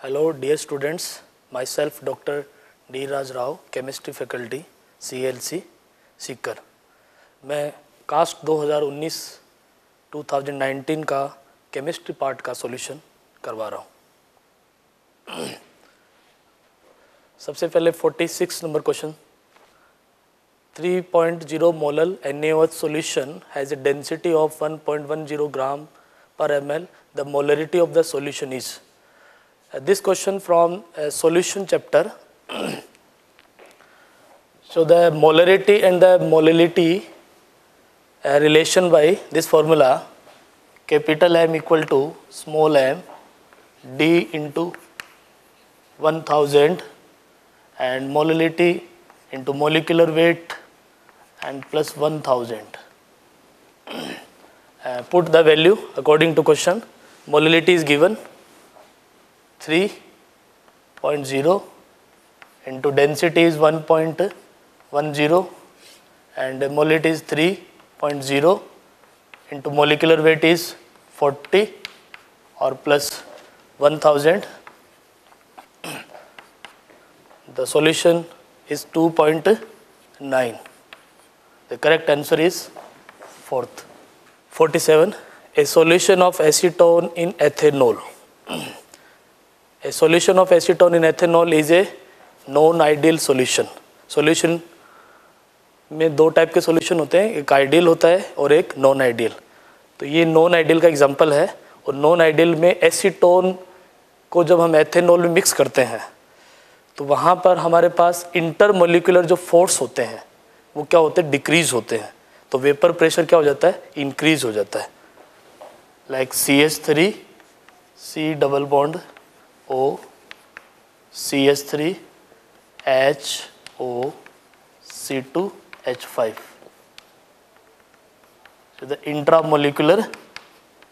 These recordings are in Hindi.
Hello Hello, dear students. Myself, Dr. D. Raj Rao, Chemistry Faculty, CLC, Sikar मैं कास्ट 2019, 2019 का केमिस्ट्री पार्ट का सॉल्यूशन करवा रहा हूँ सबसे पहले 46 number question 3.0 point zero molal N solution has a density of 1.10 gram per ml. The molarity of the solution is Uh, this question from a solution chapter. so the molarity and the molality uh, relation by this formula capital M equal to small m d into 1000 and molality into molecular weight and plus 1000. Uh, put the value according to question. Molality is given 3.0 into density is 1.10 and molality is 3.0 into molecular weight is 40 or plus 1000. The solution is 2.9. The correct answer is fourth. 47. A solution of acetone in ethanol. a solution of acetone in ethanol is a non ideal solution. Solution में दो टाइप के सॉल्यूशन होते हैं, एक आइडियल होता है और एक नॉन आइडियल तो ये नॉन आइडियल का एग्जांपल है और नॉन आइडियल में एसीटोन को जब हम एथेनॉल में मिक्स करते हैं तो वहाँ पर हमारे पास इंटरमोलिकुलर जो फोर्स होते हैं, वो क्या होते हैं? डिक्रीज होते हैं. तो वेपर प्रेशर क्या हो जाता है? इंक्रीज हो जाता है. Like C H three C double bond O C H three H O C two H five the intramolecular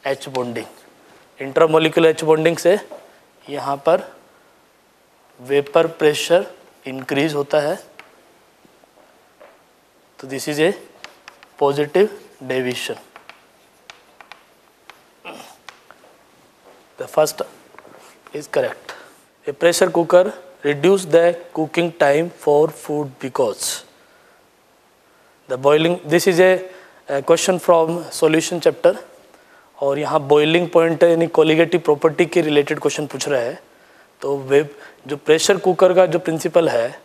H bonding intramolecular H bonding से यहाँ पर वेपर प्रेशर इंक्रीज होता है। तो this is a positive deviation the first is correct a pressure cooker reduce the cooking time for food because the boiling this is a, a question from solution chapter. और यहाँ बॉइलिंग पॉइंट यानी कोलिगेटिव प्रॉपर्टी के रिलेटेड क्वेश्चन पूछ रहा है। तो वे जो प्रेशर कुकर का जो प्रिंसिपल है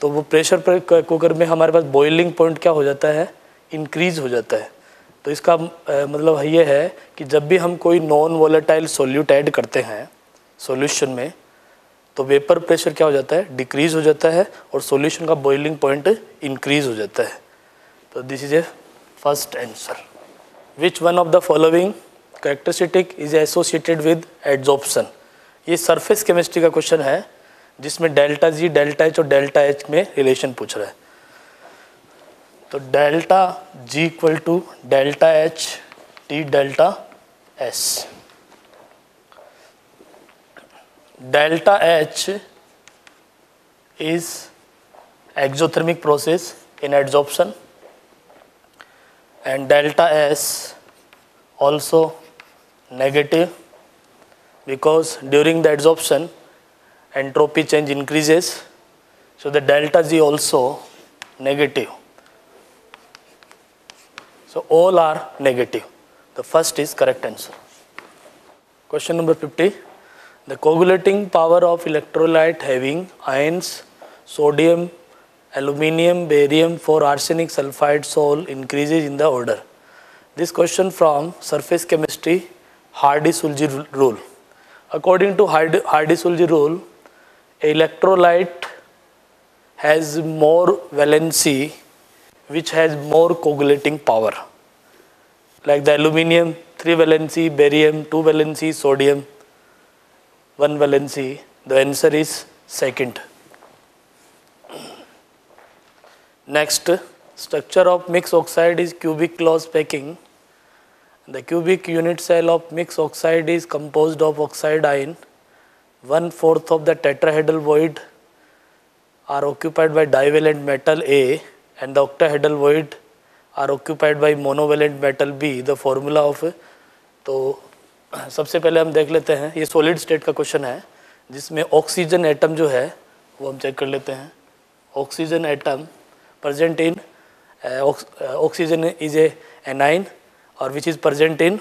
तो वो प्रेशर कुकर में हमारे पास बॉइलिंग पॉइंट क्या हो जाता है? इंक्रीज हो जाता है। तो इसका मतलब ये है कि जब भी हम कोई नॉन वोलेटाइल सोल्यूट ऐड करते हैं सॉल्यूशन में तो वेपर प्रेशर क्या हो जाता है? डिक्रीज हो जाता है और सॉल्यूशन का बॉइलिंग पॉइंट इंक्रीज हो जाता है। तो this is a first answer which one of the following characteristic is associated with adsorption ये सरफेस केमिस्ट्री का क्वेश्चन है, जिसमें डेल्टा जी डेल्टा एच और डेल्टा एच में रिलेशन पूछ रहा है। तो delta G equal to delta H T delta S delta H is exothermic process in adsorption and delta S also negative because during the adsorption entropy change increases. So the delta G also negative. So all are negative. The first is correct answer. Question number 50 the coagulating power of electrolyte having ions, sodium, aluminium, barium for arsenic sulfide sol increases in the order. This question from surface chemistry Hardy-Sulji rule. According to Hardy-Sulji rule, electrolyte has more valency which has more coagulating power. Like the aluminium 3 valency, barium 2 valency, sodium one valency, the answer is second. Next, structure of mixed oxide is cubic close packing. The cubic unit cell of mixed oxide is composed of oxide ion. One fourth of the tetrahedral void are occupied by divalent metal A and the octahedral void are occupied by monovalent metal B. The formula of तो सबसे पहले हम देख लेते हैं, ये सॉलिड स्टेट का क्वेश्चन है, जिसमें ऑक्सीजन एटम जो है, वो हम चेक कर लेते हैं। Oxygen atom present in oxygen is a anion और which is present in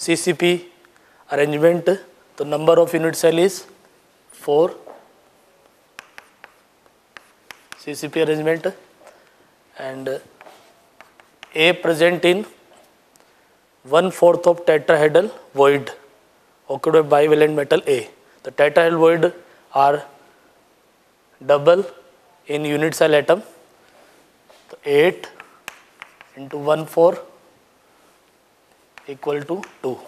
C C P arrangement तो number of unit cell is four C C P arrangement and a present in one fourth of tetrahedral void occurred by bivalent metal A. The tetrahedral void are double in unit cell atom. So 8 into 1 4 equal to 2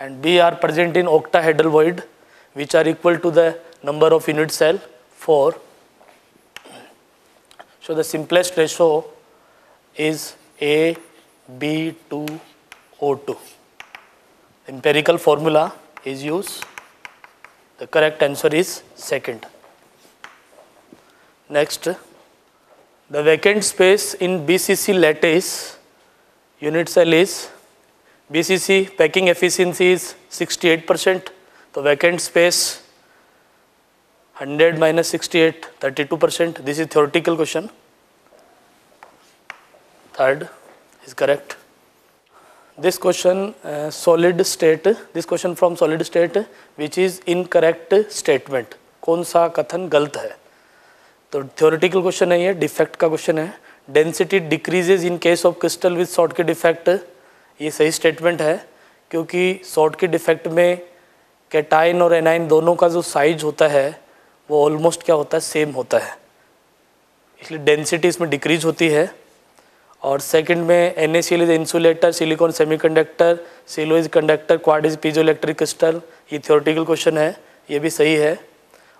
and B are present in octahedral void which are equal to the number of unit cell 4. So the simplest ratio is A B to O2. Empirical formula is used. The correct answer is second. Next, the vacant space in BCC lattice unit cell is BCC packing efficiency is 68%. The vacant space 100 minus 68, 32%. This is theoretical question. Third is correct. This question uh, solid state, this question from solid state which is incorrect statement. कौन सा कथन गलत है? तो थ्योरेटिकल क्वेश्चन है ये डिफेक्ट का क्वेश्चन है. Density decreases in case of crystal with Schottky defect ये सही स्टेटमेंट है क्योंकि शॉर्ट के डिफेक्ट में कैटाइन और एनाइन दोनों का जो साइज़ होता है वो ऑलमोस्ट क्या होता है? सेम होता है. इसलिए डेंसिटी इसमें डिक्रीज होती है. और सेकंड में N is insulator silicon semiconductor silver is conductor quartz is piezo electric crystal ये थियोरटिकल क्वेश्चन है, ये भी सही है।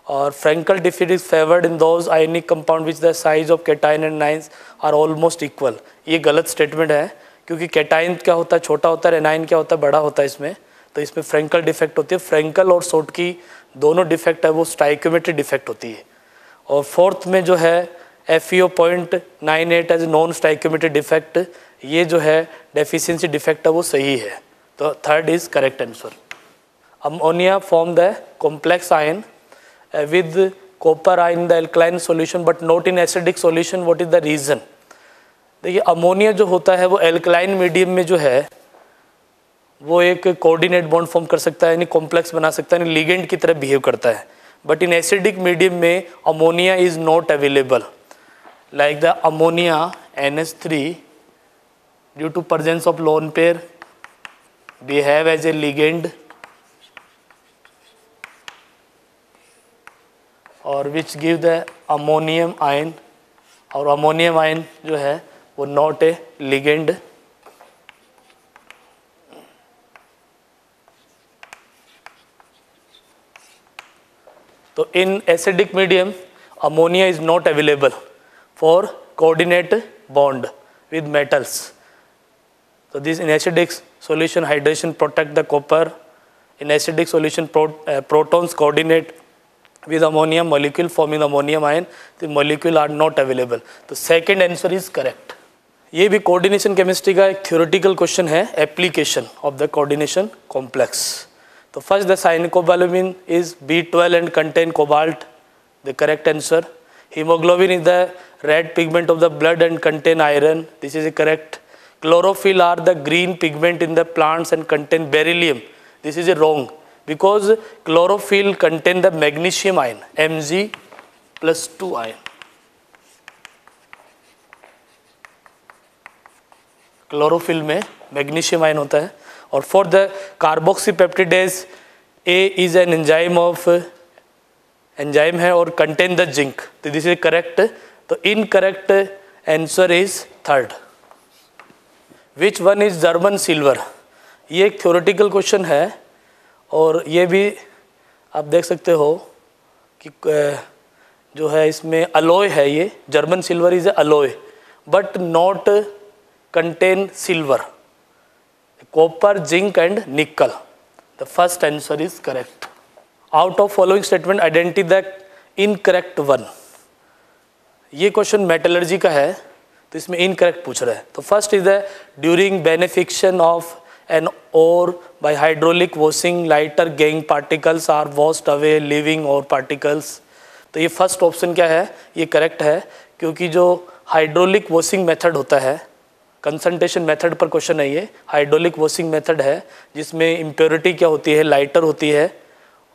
और Frenkel defect is favoured in those ionic compound which the size of cation and anions are almost equal ये गलत स्टेटमेंट है, क्योंकि कैटाइन क्या होता है? छोटा होता है एनाइन क्या होता है? बड़ा होता है इसमें। तो इसमें फ्रेंकल डिफेक्ट होती है। फ्रेंकल और सोट की दोनों डिफेक्ट है, वो स्टाइक्योमेट्री डिफेक्ट होती है। और फोर्थ में जो है F E O point nine eight as non stoichiometry defect ये जो है डेफिशिएंसी डिफेक्ट है, वो सही है। तो third is correct answer ammonia form the complex ion with copper in the alkaline solution, but not in acidic solution. What is the reason? देखिए अमोनिया जो होता है, वो एल्कलाइन मीडियम में जो है, वो एक कोऑर्डिनेट बॉन्ड फॉर्म कर सकता है, यानी कॉम्प्लेक्स बना सकता है, यानी लिगेंड की तरह बिहेव करता है। बट इन एसिडिक मीडियम में ammonia is not available like the ammonia NH3 due to presence of lone pair behave as a ligand और which give the ammonium ion और अमोनियम आयन जो है, वो नॉट ए लिगेंड तो in acidic medium ammonia is not available for coordinate bond with metals तो this in acidic solution hydration protect the copper in acidic solution pro, uh, protons coordinate with ammonium molecule forming ammonium ion the molecule are not available तो second answer is correct ये भी कोऑर्डिनेशन केमिस्ट्री का एक थ्योरेटिकल क्वेश्चन है application of the coordination complex तो first the cyanocobalamin is B twelve and contain cobalt the correct answer hemoglobin is the red pigment of the blood and contain iron this is correct chlorophyll are the green pigment in the plants and contain beryllium this is wrong because chlorophyll contain the magnesium ion Mg plus 2 ion. Chlorophyll में मैग्नीशियम आयन होता है और for the carboxypeptidase A is an enzyme of enzyme है और कंटेन द जिंक तो दिस इज़ करेक्ट तो incorrect answer is third which one is German silver ये एक थ्योरेटिकल क्वेश्चन है और ये भी आप देख सकते हो कि जो है इसमें अलोय है ये. German silver is alloy but not contain silver copper zinc and nickel the first answer is correct out of following statement identity the incorrect one ये क्वेश्चन मेटलर्जी का है तो इसमें इनकरेक्ट पूछ रहा है। तो first is the during beneficiation of an or by hydraulic washing lighter gangue particles are washed away leaving ore particles तो ये फ़र्स्ट ऑप्शन क्या है? ये करेक्ट है, क्योंकि जो हाइड्रोलिक वॉशिंग मेथड होता है कंसंट्रेशन मेथड पर क्वेश्चन है ये। हाइड्रोलिक वॉशिंग मेथड है, जिसमें इम्प्योरिटी क्या होती है? लाइटर होती है।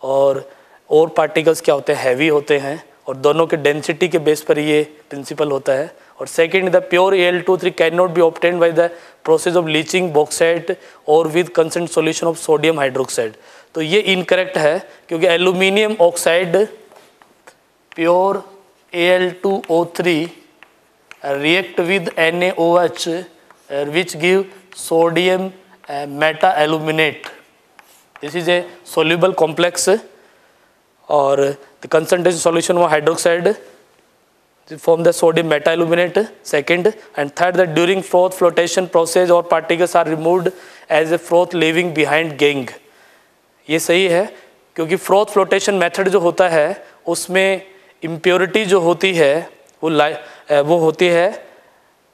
और और पार्टिकल्स क्या होते हैं? हैवी होते हैं और दोनों के डेंसिटी के बेस पर ये प्रिंसिपल होता है। और second the pure A L two three can not be obtained by the process of leaching bauxite ore with concentrated solution of sodium hydroxide तो ये इनकरेक्ट है क्योंकि aluminium oxide pure A L two O three react with NaOH uh, which give sodium uh, meta aluminate. This is a soluble complex or the concentration solution of hydroxide form the sodium metailuminate second and third that during froth flotation process or particles are removed as a froth leaving behind gangue ये सही है क्योंकि फ्रोथ फ्लोटेशन मेथड जो होता है उसमें इम्प्योरिटी जो होती है वो वो होती है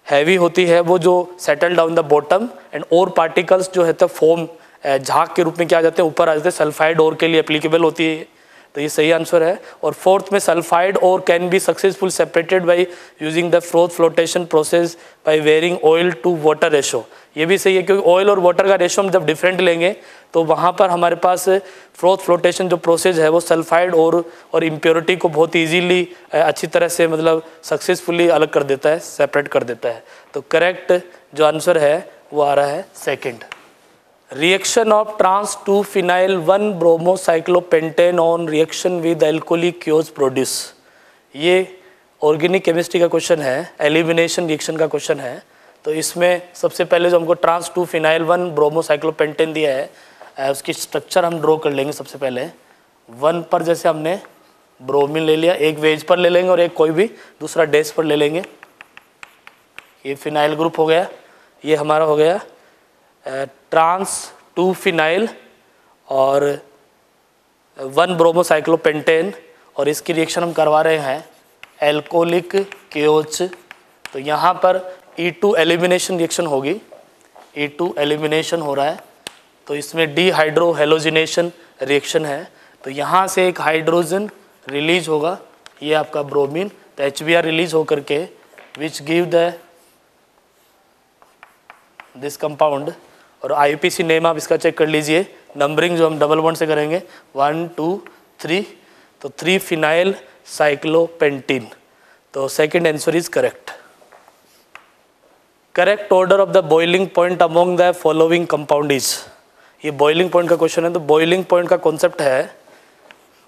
हैवी होती है वो जो settle down the bottom and ore particles जो है तो फोम झाग के रूप में क्या आ जाते हैं। ऊपर आ जाते हैं सल्फाइड और के लिए एप्लीकेबल होती है। तो ये सही आंसर है। और फोर्थ में sulphide ore can be successful separated by using the froth flotation process by varying oil to water ratio ये भी सही है क्योंकि ऑयल और वाटर का रेशो हम जब डिफरेंट लेंगे तो वहाँ पर हमारे पास फ्रोथ फ्लोटेशन जो प्रोसेस है, वो सल्फाइड और और इम्प्योरिटी को बहुत ईजीली अच्छी तरह से मतलब सक्सेसफुली अलग कर देता है सेपरेट कर देता है। तो करेक्ट जो आंसर है, वो आ रहा है second reaction of trans 2 phenyl 1 bromocyclopentane on reaction with alcoholic cures produce. ये ऑर्गेनिक केमिस्ट्री का क्वेश्चन है एलिमिनेशन रिएक्शन का क्वेश्चन है। तो इसमें सबसे पहले जो हमको trans two phenyl one bromocyclopentane दिया है उसकी स्ट्रक्चर हम ड्रॉ कर लेंगे सबसे पहले। वन पर जैसे हमने ब्रोमिन ले लिया, एक वेज पर ले लेंगे और एक कोई भी दूसरा डेस पर ले लेंगे। ये फिनाइल ग्रुप हो गया, ये हमारा हो गया। ट्रांस टू फिनाइल और वन ब्रोमोसाइक्लोपेंटेन, और इसकी रिएक्शन हम करवा रहे हैं एल्कोलिक केओच तो यहाँ पर ई टू एलिमिनेशन रिएक्शन होगी। ई टू एलिमिनेशन हो रहा है तो इसमें डी हाइड्रो हेलोजिनेशन रिएक्शन है। तो यहाँ से एक हाइड्रोजन रिलीज़ होगा, ये आपका ब्रोमीन तो एच रिलीज़ होकर के which give the this compound और आईपीसी नेम आप इसका चेक कर लीजिए। नंबरिंग जो हम डबल वन से करेंगे वन टू थ्री तो थ्री फिनाइल साइक्लोपेंटीन तो second answer is correct correct order of the boiling point among the following compound is ये बॉइलिंग पॉइंट का क्वेश्चन है तो बॉइलिंग पॉइंट का कॉन्सेप्ट है।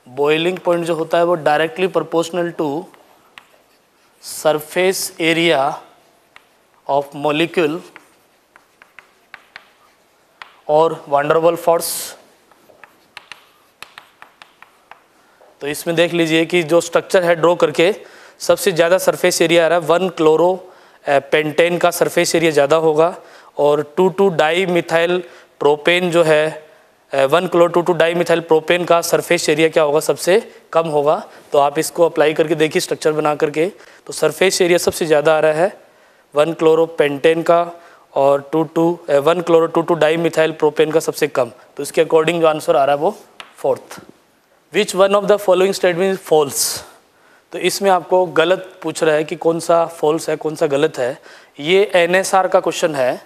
बॉइलिंग पॉइंट जो होता है, वो directly proportional to surface area of molecule और वंडरबल फोर्स तो इसमें देख लीजिए कि जो स्ट्रक्चर है ड्रॉ करके, सबसे ज़्यादा सरफेस एरिया आ रहा है। वन क्लोरो पेंटेन का सरफेस एरिया ज़्यादा होगा और two two di methyl propane जो है one chlor two two di methyl propane का सरफेस एरिया क्या होगा? सबसे कम होगा। तो आप इसको अप्लाई करके देखिए स्ट्रक्चर बना करके। तो सरफेस एरिया सबसे ज़्यादा आ रहा है। वन क्लोरो पेंटेन का और two two one chloro, two two di methyl propane का सबसे कम। तो इसके अकॉर्डिंग जो आंसर आ रहा है वो fourth which one of the following statement false तो इसमें आपको गलत पूछ रहा है कि कौन सा फॉल्स है, कौन सा गलत है। ये एन का क्वेश्चन है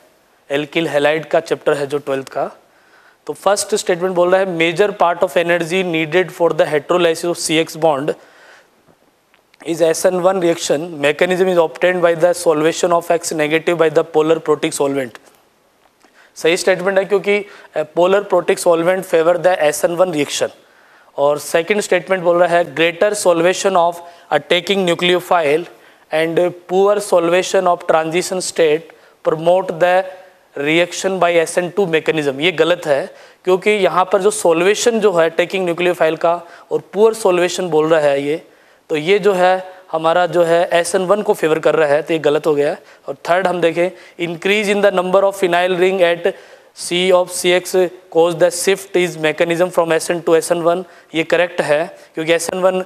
एल्किल हेलाइड का चैप्टर है जो ट्वेल्थ का। तो फ़र्स्ट स्टेटमेंट बोल रहा है major part of energy needed for the heterolysis of C X bond is SN1 reaction mechanism is obtained by the solvation of X negative by the polar protic solvent. सही स्टेटमेंट है क्योंकि polar protic solvent favour the S N one reaction और सेकंड स्टेटमेंट बोल रहा है greater solvation of attacking nucleophile and poor solvation of transition state promote the reaction by S N two mechanism ये गलत है, क्योंकि यहाँ पर जो सॉल्वेशन जो है टेकिंग न्यूक्लियोफाइल का, और पुअर सॉल्वेशन बोल रहा है ये तो ये जो है, हमारा जो है एस एन वन को फेवर कर रहा है तो ये गलत हो गया और थर्ड हम देखें increase in the number of phenyl ring at C of C X cause the shift is mechanism from S N two S N one ये करेक्ट है, क्योंकि एस एन वन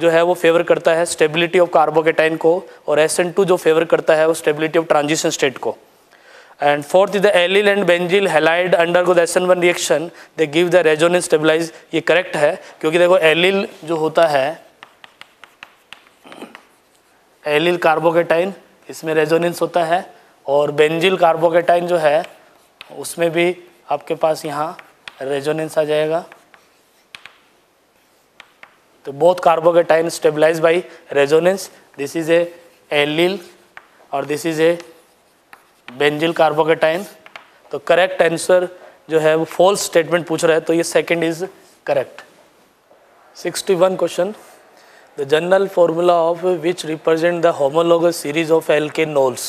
जो है, वो फेवर करता है स्टेबिलिटी ऑफ़ कार्बोकेटाइन को, और एस एन टू जो फेवर करता है, वो स्टेबिलिटी ऑफ़ ट्रांजिशन स्टेट को। And fourth is the allyl and benzyl halide undergo the SN1 reaction they give the resonance stabilize ये correct है, क्योंकि देखो एलिल जो होता है allyl कार्बोकेटाइन, इसमें रेजोनेंस होता है और बेंजिल कार्बोकेटाइन जो है, उसमें भी आपके पास यहाँ रेजोनेंस आ जाएगा। तो both carbocation stabilise by resonance this is a allyl और this is a benzyl carbocation तो करेक्ट आंसर जो है वो फॉल्स स्टेटमेंट पूछ रहा है तो ये second is correct 61 question the general formula of which represent the homologous series of alkanols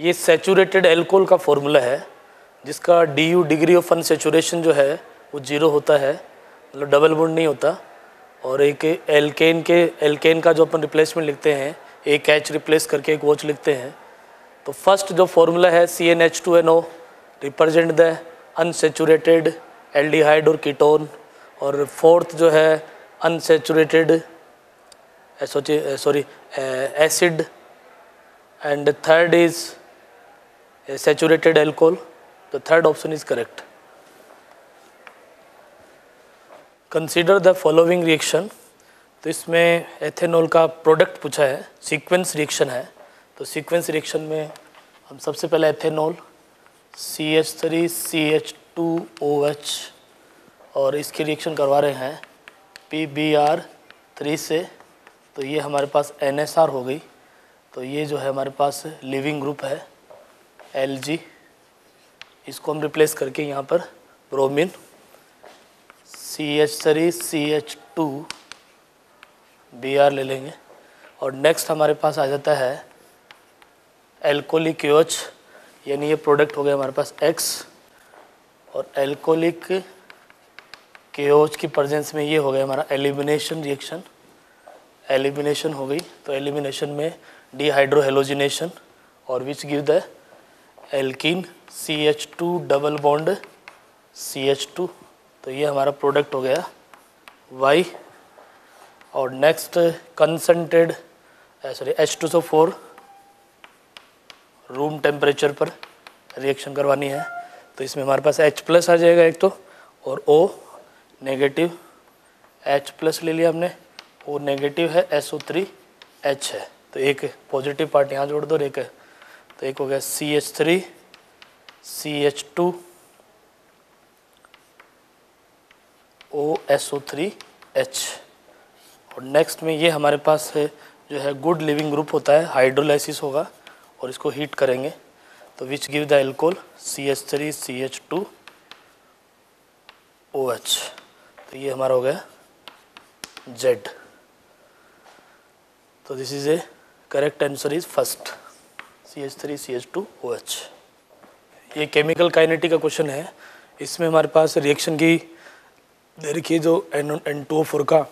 ये सेचूरेटेड एल्कोहल का फॉर्मूला है, जिसका यू डिग्री ऑफ़ अनसेचुरेशन जो है, वो ज़ीरो होता है मतलब डबल बॉन्ड नहीं होता। और एक एल्केन के एल्केन का जो अपन रिप्लेसमेंट लिखते हैं, एक एच रिप्लेस करके एक वॉच लिखते हैं। तो फ़र्स्ट जो फॉर्मूला है C N H two N O represent the unsaturated aldehyde और कीटोन और फोर्थ जो है unsaturated sorry acid and third is saturated alcohol the third option is correct consider the following reaction तो इसमें एथेनॉल का प्रोडक्ट पूछा है सीक्वेंस रिएक्शन है। तो सीक्वेंस रिएक्शन में हम सबसे पहले ethanol C H three C H two O H और इसकी रिएक्शन करवा रहे हैं पी बी आर थ्री से तो ये हमारे पास एन हो गई। तो ये जो है हमारे पास लिविंग ग्रुप है एल जी इसको हम रिप्लेस करके यहाँ पर bromine C H three C H two B R ले लेंगे। और नेक्स्ट हमारे पास आ जाता है एल्कोलिक एच यानी ये प्रोडक्ट हो गया हमारे पास एक्स और एल्कोलिक केओच की प्रेजेंस में ये हो गया हमारा एलिमिनेशन रिएक्शन एलिमिनेशन हो गई। तो एलिमिनेशन में डिहाइड्रोहेलोजिनेशन और which give the alkene C H two double bond C H two तो ये हमारा प्रोडक्ट हो गया। वाई और next concentrated sorry H two SO four room temperature पर रिएक्शन करवानी है। तो इसमें हमारे पास H प्लस आ जाएगा एक तो और O नेगेटिव H प्लस ले लिया हमने। O नेगेटिव है एस ओ थ्री एच है। तो एक पॉजिटिव पार्ट यहाँ जोड़ दो और एक है। तो एक हो गया C H three C H two O S O three H और नेक्स्ट में ये हमारे पास है, जो है गुड लिविंग ग्रुप होता है हाइड्रोलाइसिस होगा, और इसको हीट करेंगे। तो which give the alcohol C H three C H two O H तो ये हमारा हो गया जेड तो this is a correct answer is first C H three C H two O H ये केमिकल काइनेटिक का क्वेश्चन है। इसमें हमारे पास रिएक्शन की देखिए जो एन एन टू फोर का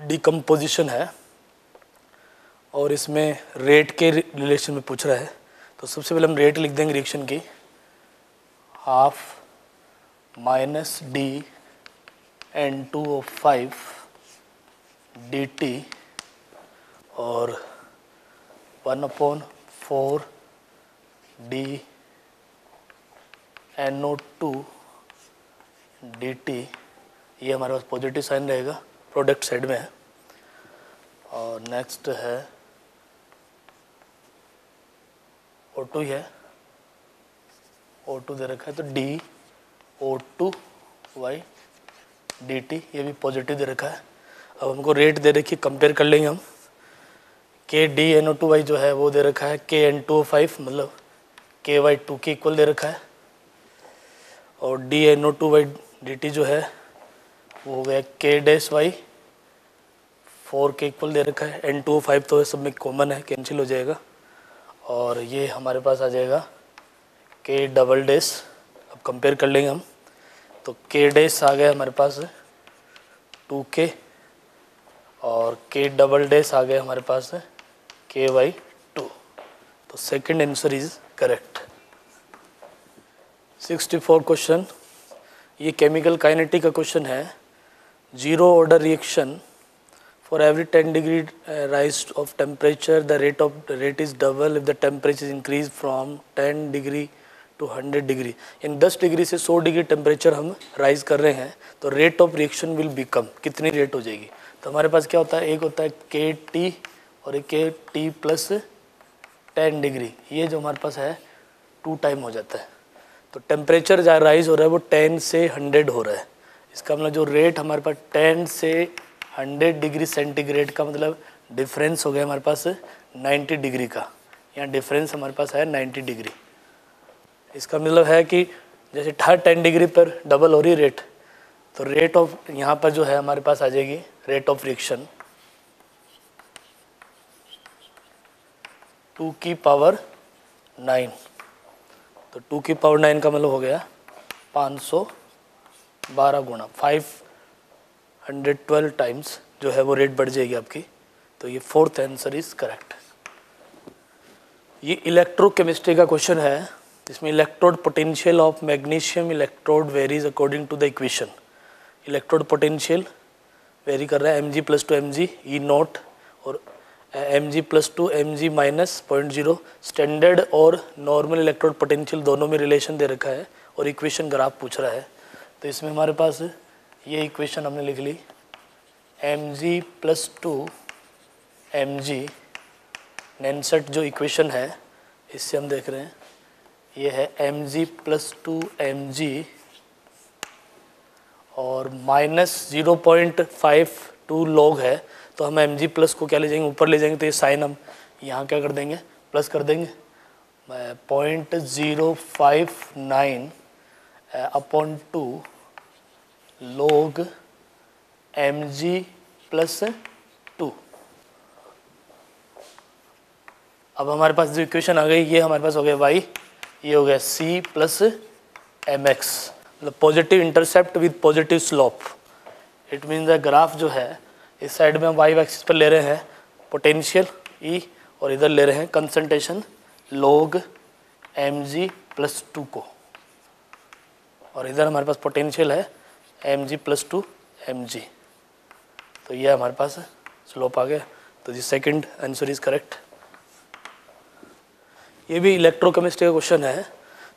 डिकम्पोजिशन है, और इसमें रेट के रिलेशन में पूछ रहा है। तो सबसे पहले हम रेट लिख देंगे रिएक्शन की। Half minus D N two O five D T और one upon four D N O two D T, ये हमारे पास पॉजिटिव साइन रहेगा प्रोडक्ट साइड में है। और नेक्स्ट है ओ टू है ओ टू दे रखा है तो D O two Y D T ये भी पॉजिटिव दे रखा है। अब हमको रेट दे रखी कंपेयर कर लेंगे हम। K D N O two Y जो है, वो दे रखा है। के एन टू फाइव मतलब K Y two K equal दे रखा है। और D N O two Y D T जो है, वो हो गया K dash Y four K equal दे रखा है। एन टू फाइव तो सब में कॉमन है कैंसिल हो जाएगा। और ये हमारे पास आ जाएगा के डबल डेस अब कंपेयर कर लेंगे हम। तो के डेस आ गया हमारे पास टू के और के डबल डेस आ गया हमारे पास के वाई टू तो second answer is correct 64 question ये केमिकल काइनेटिक का क्वेश्चन है. Zero order reaction for every 10 degree uh, rise of temperature the rate of the rate is double if the temperature is increased from 10 degree to 100 degree इन 10 डिग्री से 100 डिग्री टेम्परेचर हम राइज कर रहे हैं तो rate of reaction will be कम कितनी रेट हो जाएगी? तो हमारे पास क्या होता है? एक होता है के टी और एक के टी प्लस टेन डिग्री ये जो हमारे पास है टू टाइम हो जाता है। तो टेम्परेचर जहाँ राइज हो रहा है, वो टेन से हंड्रेड हो रहा है। इसका मतलब जो रेट हमारे पास टेन से हंड्रेड डिग्री सेंटीग्रेड का मतलब डिफरेंस हो गया हमारे पास नाइन्टी डिग्री का। यहाँ डिफरेंस हमारे पास है नाइन्टी डिग्री इसका मतलब है कि जैसे हर टेन डिग्री पर डबल हो रही रेट तो रेट ऑफ़ यहाँ पर जो है हमारे पास आ जाएगी रेट ऑफ़ रिएक्शन टू की पावर नाइन। तो टू की पावर नाइन का मतलब हो गया पाँच सौ बारह गुना फाइव हंड्रेड ट्वेल्व टाइम्स जो है वो रेट बढ़ जाएगी आपकी। तो ये फोर्थ आंसर इज़ करेक्ट ये इलेक्ट्रोकेमिस्ट्री का क्वेश्चन है। इसमें electrode potential of magnesium electrode varies according to the equation electrode potential vary कर रहा है M G plus two M G E nought और M G plus two M G minus point zero standard और नॉर्मल इलेक्ट्रोड पोटेंशियल दोनों में रिलेशन दे रखा है और इक्वेशन ग्राफ पूछ रहा है तो इसमें हमारे पास ये इक्वेशन हमने लिख ली M G plus two M G Nernst जो इक्वेशन है, इससे हम देख रहे हैं, ये है M G plus two M G और minus zero point five two log है तो हम एम जी प्लस को क्या ले जाएँगे? ऊपर ले जाएँगे तो ये साइन हम यहाँ क्या कर देंगे? प्लस कर देंगे। Point zero five nine upon two log M G plus two अब हमारे पास जो इक्वेशन आ गई, ये हमारे पास हो गया वाई ये हो गया सी प्लस एम एक्स मतलब positive intercept with positive slope it mean the graph जो है इस साइड में हम वाई एक्सिस पर ले रहे हैं पोटेंशियल ई e, और इधर ले रहे हैं कंसंट्रेशन लोग एम जी प्लस टू को। और इधर हमारे पास पोटेंशियल है M G plus two M G तो ये हमारे पास स्लोप आ गया। तो जी सेकंड आंसर इज़ करेक्ट ये भी इलेक्ट्रोकेमिस्ट्री का क्वेश्चन है।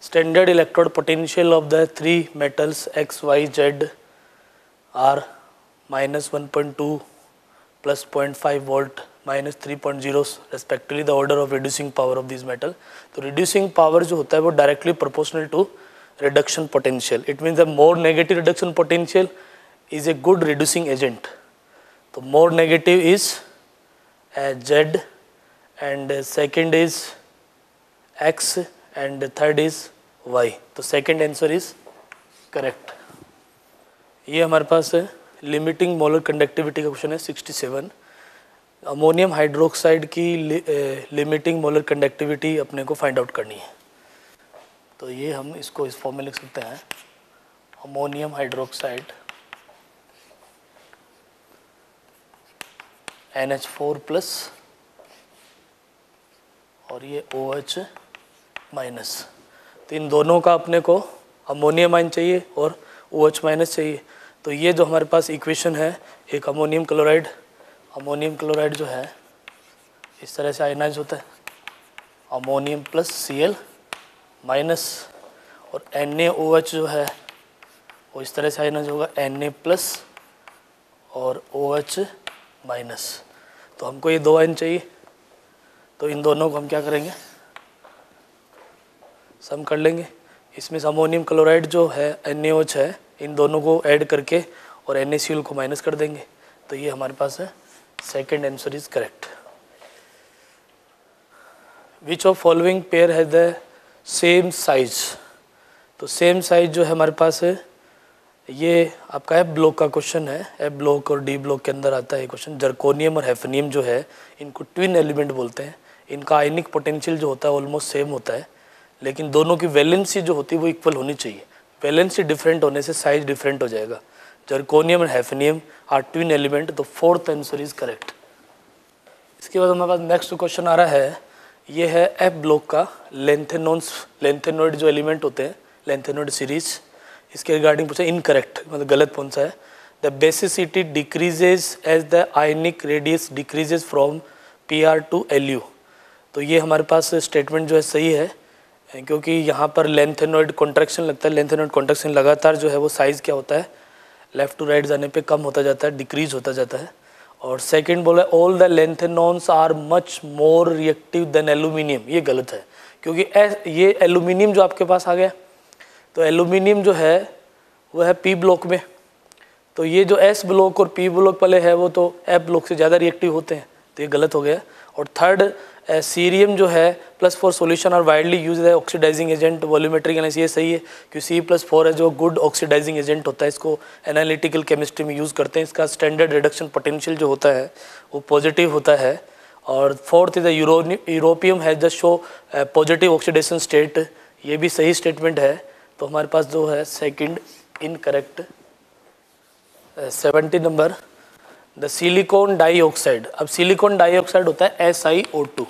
Standard electrode potential of the three metals X Y Z are minus one point two point five volt minus three point zero respectively the order of reducing power of this metal तो रिड्यूसिंग पावर जो होता है वो directly proportional to reduction potential it means the more negative reduction potential is a good reducing agent तो more negative is Z and second is x and the third is y. तो सेकंड आंसर इज़ करेक्ट ये हमारे पास है। लिमिटिंग मोलर कंडक्टिविटी का क्वेश्चन है 67 अमोनियम हाइड्रोक्साइड की लिमिटिंग मोलर कंडक्टिविटी अपने को फाइंड आउट करनी है. तो ये हम इसको इस फॉर्म में लिख सकते हैं. Ammonium hydroxide N H four plus और ये OH माइनस तो इन दोनों का अपने को अमोनियम आइन चाहिए और ओ OH माइनस चाहिए. तो ये जो हमारे पास इक्वेशन है, एक अमोनियम क्लोराइड अमोनियम क्लोराइड जो है, इस तरह से आयनाइज होता है। Ammonium plus C L minus और एन जो है, वो इस तरह से आयनाइज होगा। एन ए प्लस और ओ एच माइनस तो हमको ये दो आयन चाहिए। तो इन दोनों को हम क्या करेंगे? सम कर लेंगे। इसमें से अमोनियम क्लोराइड जो है एन है इन दोनों को ऐड करके और एन को माइनस कर देंगे। तो ये हमारे पास है। Second answer is correct which of following pair है द सेम साइज़ तो सेम साइज़ जो है हमारे पास है, ये आपका एफ़ ब्लॉक का क्वेश्चन है। एफ़ ब्लॉक और डी ब्लॉक के अंदर आता है क्वेश्चन जर्कोनियम और हेफनियम जो है, इनको ट्विन एलिमेंट बोलते हैं। इनका आयनिक पोटेंशियल जो होता है ऑलमोस्ट सेम होता है। लेकिन दोनों की वैलेंसी जो होती है, वो इक्वल होनी चाहिए। वैलेंसी डिफरेंट होने से साइज़ डिफरेंट हो जाएगा। Zirconium and hafnium are twin element तो फोर्थ आंसर इज़ करेक्ट इसके बाद हमारे पास नेक्स्ट क्वेश्चन आ रहा है। ये है एफ़ ब्लॉक का लेंथेनोन्स लेंथेनोइड जो एलिमेंट होते हैं लेंथेनोइड सीरीज़ इसके रिगार्डिंग पूछा इनकरेक्ट मतलब गलत कौन सा है? The basicity decreases as the as radius decreases from P R to L U तो ये हमारे पास स्टेटमेंट जो है सही है। क्योंकि यहाँ पर लेंथेनोइड कॉन्ट्रैक्शन लगता है। लेंथेनोइड कॉन्ट्रैक्शन लगातार जो है वो साइज़ क्या होता है? लेफ़्ट टू राइट जाने पे कम होता जाता है डिक्रीज होता जाता है। और सेकंड बोला all the lanthanons are much more reactive than aluminium ये गलत है, क्योंकि ये एलुमिनियम जो आपके पास आ गया तो एलुमिनियम जो है, वो है पी ब्लॉक में। तो ये जो एस ब्लॉक और पी ब्लॉक वाले है, वो तो एफ़ ब्लॉक से ज़्यादा रिएक्टिव होते हैं तो ये गलत हो गया। और थर्ड सीरियम जो है प्लस फोर सोल्यूशन और वाइडली यूज़ है ऑक्सीडाइजिंग एजेंट वॉल्यूमेट्रिक एनालिसिस ये सही है, क्योंकि सी प्लस फोर है जो गुड ऑक्सीडाइजिंग एजेंट होता है, इसको एनालिटिकल केमिस्ट्री में यूज़ करते हैं, इसका स्टैंडर्ड रिडक्शन पोटेंशियल जो होता है, वो पॉजिटिव होता है, और fourth is europium has the show positive oxidation state ये भी सही स्टेटमेंट है तो हमारे पास जो है second incorrect seventy number the silicon dioxide अब सिलिकॉन डाइऑक्साइड होता है एस आई ओ टू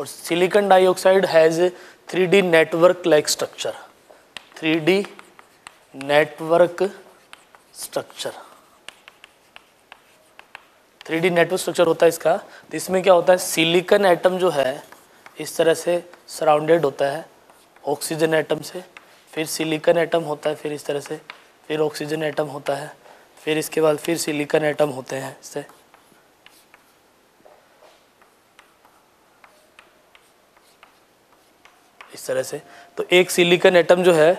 और silicon dioxide has three D network like structure three D network structure three D network structure होता है इसका। तो इसमें क्या होता है? सिलिकॉन एटम जो है, इस तरह से सराउंडेड होता है ऑक्सीजन एटम से। फिर सिलिकॉन एटम होता है, फिर इस तरह से, फिर ऑक्सीजन एटम होता है। फिर इसके बाद फिर सिलिकॉन एटम होते हैं इससे। इस तरह से। तो एक सिलिकॉन एटम जो है,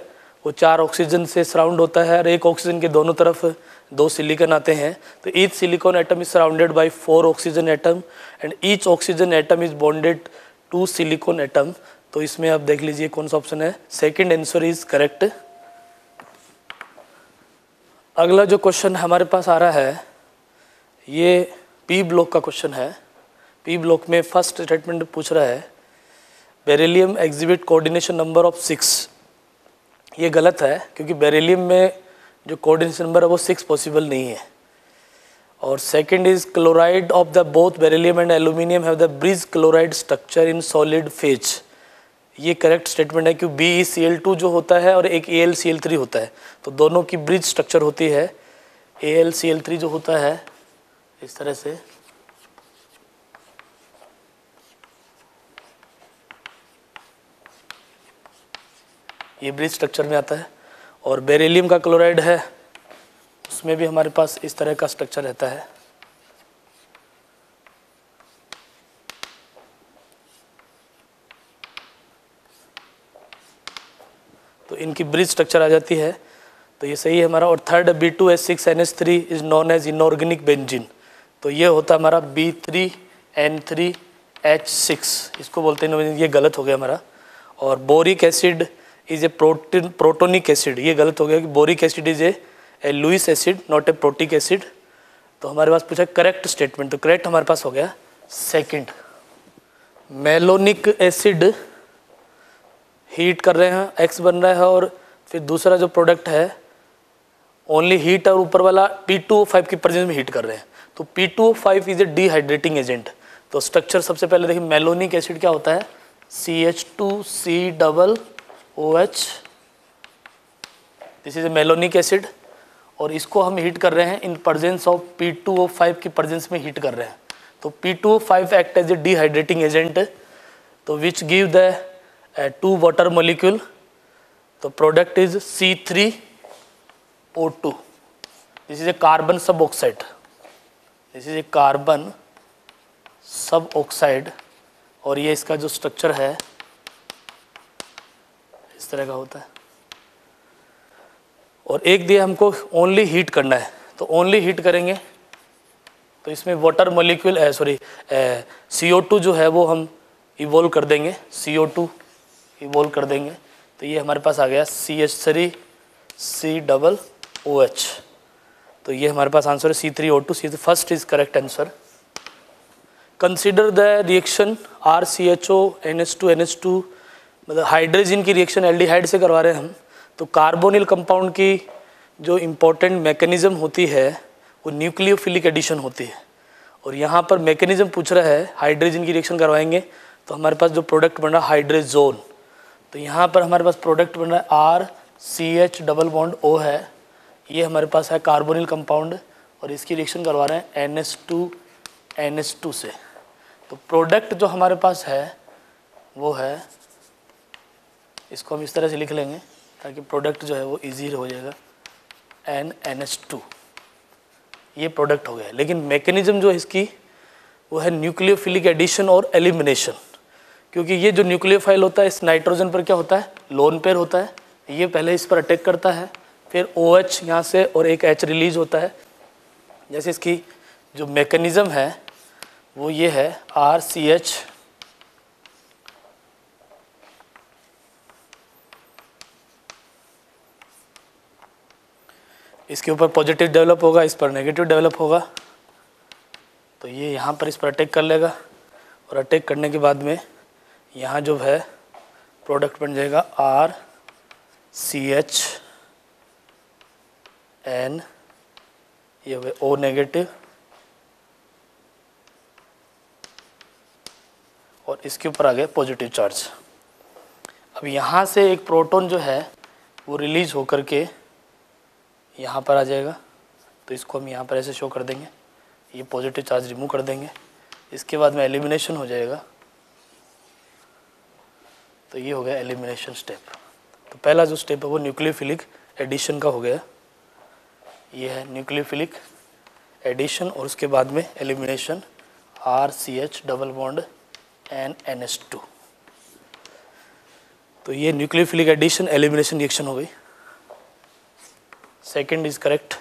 वो चार ऑक्सीजन से सराउंड होता है और एक ऑक्सीजन के दोनों तरफ़ दो सिलिकन आते हैं। तो each silicon atom is surrounded by four oxygen atom and each oxygen atom is bonded to silicon atom तो इसमें आप देख लीजिए कौन सा ऑप्शन है। सेकंड आंसर इज़ करेक्ट अगला जो क्वेश्चन हमारे पास आ रहा है, ये पी ब्लॉक का क्वेश्चन है। पी ब्लॉक में फ़र्स्ट स्टेटमेंट पूछ रहा है beryllium exhibit coordination number of six ये गलत है, क्योंकि बेरेलियम में जो कोऑर्डिनेशन नंबर है, वो सिक्स पॉसिबल नहीं है। और second is chloride of the both beryllium and aluminium have the bridge chloride structure in solid phase ये करेक्ट स्टेटमेंट है कि बी सी एल टू जो होता है और एक A L C L three होता है। तो दोनों की ब्रिज स्ट्रक्चर होती है। A L C L three जो होता है, इस तरह से। ये ब्रिज स्ट्रक्चर में आता है। और बेरेलियम का क्लोराइड है, उसमें भी हमारे पास इस तरह का स्ट्रक्चर रहता है। तो इनकी ब्रिज स्ट्रक्चर आ जाती है। तो ये सही है हमारा। और third B two S six N S three is non as inorganic benzene तो ये होता हमारा B three N three H six इसको बोलते हैं, ये गलत हो गया हमारा। और boric acid is a protein protonic acid ये गलत हो गया कि boric acid is a Lewis acid not a protic acid तो हमारे पास पूछा करेक्ट स्टेटमेंट तो करेक्ट हमारे पास हो गया सेकंड मेलोनिक एसिड हीट कर रहे हैं एक्स बन रहा है और फिर दूसरा जो प्रोडक्ट है ओनली हीट और ऊपर वाला पी टू फाइव की प्रेजेंस में हीट कर रहे हैं। तो P two five is a dehydrating agent तो स्ट्रक्चर सबसे पहले देखिए मेलोनिक एसिड क्या होता है? C H two C double O H this is a malonic acid और इसको हम हीट कर रहे हैं in presence of P two O five की प्रजेंस में हीट कर रहे हैं। तो P two O five act as a dehydrating agent तो which give the two water molecule. The product is C3O2 this is a carbon suboxide. This is a carbon suboxide. और ये इसका जो स्ट्रक्चर है, इस तरह का होता है। और एक दिया हमको ओनली हीट करना है। तो ओनली हीट करेंगे। तो इसमें water molecule sorry C O two जो है वो हम इवोल्व कर देंगे। सी इवोल्व कर देंगे। तो ये हमारे पास आ गया C H three C double O H तो ये हमारे पास आंसर है C three O two C first is correct answer consider the reaction R C H O N H two N H two मतलब हाइड्रोजन की रिएक्शन एल्डिहाइड से करवा रहे हैं हम। तो कार्बोनिल कंपाउंड की जो इम्पोर्टेंट मैकेनिज्म होती है, वो न्यूक्लियोफिलिक एडिशन होती है। और यहाँ पर मैकेनिज्म पूछ रहा है हाइड्रोजन की रिएक्शन करवाएँगे। तो हमारे पास जो प्रोडक्ट बन रहा है हाइड्रोजोन तो यहाँ पर हमारे पास प्रोडक्ट बन रहा है R C H double bond O है। ये हमारे पास है कार्बोनिल कंपाउंड और इसकी रिएक्शन करवा रहे हैं N S two N two से। तो प्रोडक्ट जो हमारे पास है, वो है, इसको हम इस तरह से लिख लेंगे ताकि प्रोडक्ट जो है वो इजी हो जाएगा। एन एन टू ये प्रोडक्ट हो गया। लेकिन मैकेनिज्म जो है इसकी, वो है न्यूक्लियोफिलिक एडिशन और एलिमिनेशन क्योंकि ये जो न्यूक्लियोफाइल होता है, इस नाइट्रोजन पर क्या होता है? लोन पेयर होता है। ये पहले इस पर अटैक करता है। फिर ओ OH यहाँ से और एक एच रिलीज़ होता है। जैसे इसकी जो मैकेनिज़्म है, वो ये है आर सी एच इसके ऊपर पॉजिटिव डेवलप होगा, इस पर नेगेटिव डेवलप होगा। तो ये यहाँ पर इस पर अटैक कर लेगा। और अटैक करने के बाद में यहाँ जो है प्रोडक्ट बन जाएगा आर सी एच एन ये हुए ओ नेगेटिव और इसके ऊपर आ गए पॉजिटिव चार्ज अब यहाँ से एक प्रोटॉन जो है, वो रिलीज़ होकर के यहाँ पर आ जाएगा। तो इसको हम यहाँ पर ऐसे शो कर देंगे। ये पॉजिटिव चार्ज रिमूव कर देंगे। इसके बाद में एलिमिनेशन हो जाएगा। तो ये हो गया एलिमिनेशन स्टेप तो पहला जो स्टेप है वो न्यूक्लियोफिलिक एडिशन का हो गया। ये है न्यूक्लियोफिलिक एडिशन और उसके बाद में elimination R C H double bond N N S two तो ये न्यूक्लियोफिलिक एडिशन एलिमिनेशन रिएक्शन हो गई। Second is correct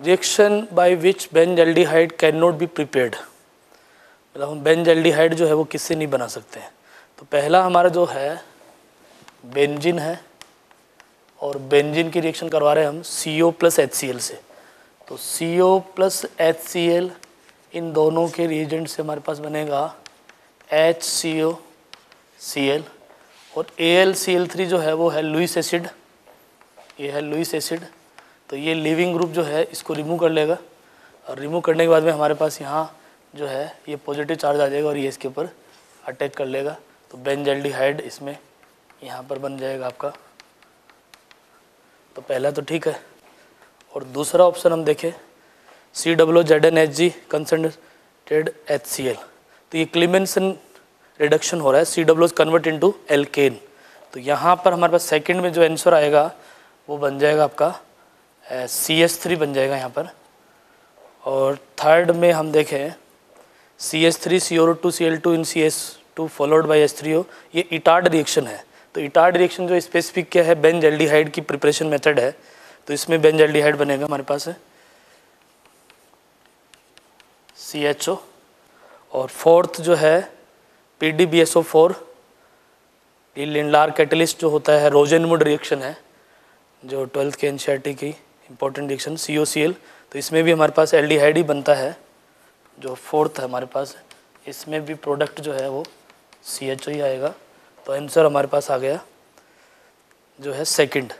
reaction by which benzaldehyde can not be prepared मतलब हम बेंजल्डिहाइड जो है वो किससे नहीं बना सकते हैं? तो पहला हमारा जो है बेंजिन है, और बेंजिन की रिएक्शन करवा रहे हैं हम C O plus H C L से। तो C O plus H C L इन दोनों के रिएजेंट से हमारे पास बनेगा H C O C L और A L C L three जो है, वो है लुइस एसिड ये है लुइस एसिड तो ये लिविंग ग्रुप जो है, इसको रिमूव कर लेगा। और रिमूव करने के बाद में हमारे पास यहाँ जो है, ये पॉजिटिव चार्ज आ जाएगा और ये इसके ऊपर अटैक कर लेगा। तो बेंजल्डिहाइड इसमें, यहाँ पर बन जाएगा आपका। तो पहला तो ठीक है। और दूसरा ऑप्शन हम देखें C W Z N H G concentrated H C L तो ये क्लीमेंसन रिडक्शन हो रहा है C W convert into alkane तो यहाँ पर हमारे पास सेकंड में जो आंसर आएगा, वो बन जाएगा आपका सी एस थ्री बन जाएगा यहाँ पर। और थर्ड में हम देखें C S three C O two C L two in C S two followed by O ये इटार्ड रिएक्शन है। तो इटार्ड रिएक्शन जो स्पेसिफिक क्या है बेंज एल्डिहाइड की प्रिपरेशन मेथड है। तो इसमें बेंज एल्डिहाइड बनेगा हमारे पास। सी एच ओ और फोर्थ जो है P D B S O four Lindlar catalyst जो होता है रोजेनमुड रिएक्शन है, जो ट्वेल्थ के एन की important reaction C O C L तो इसमें भी हमारे पास एल्डिहाइड ही बनता है, जो फोर्थ है हमारे पास इसमें भी प्रोडक्ट जो है वो सी एच ओ ही आएगा तो आंसर हमारे पास आ गया, जो है second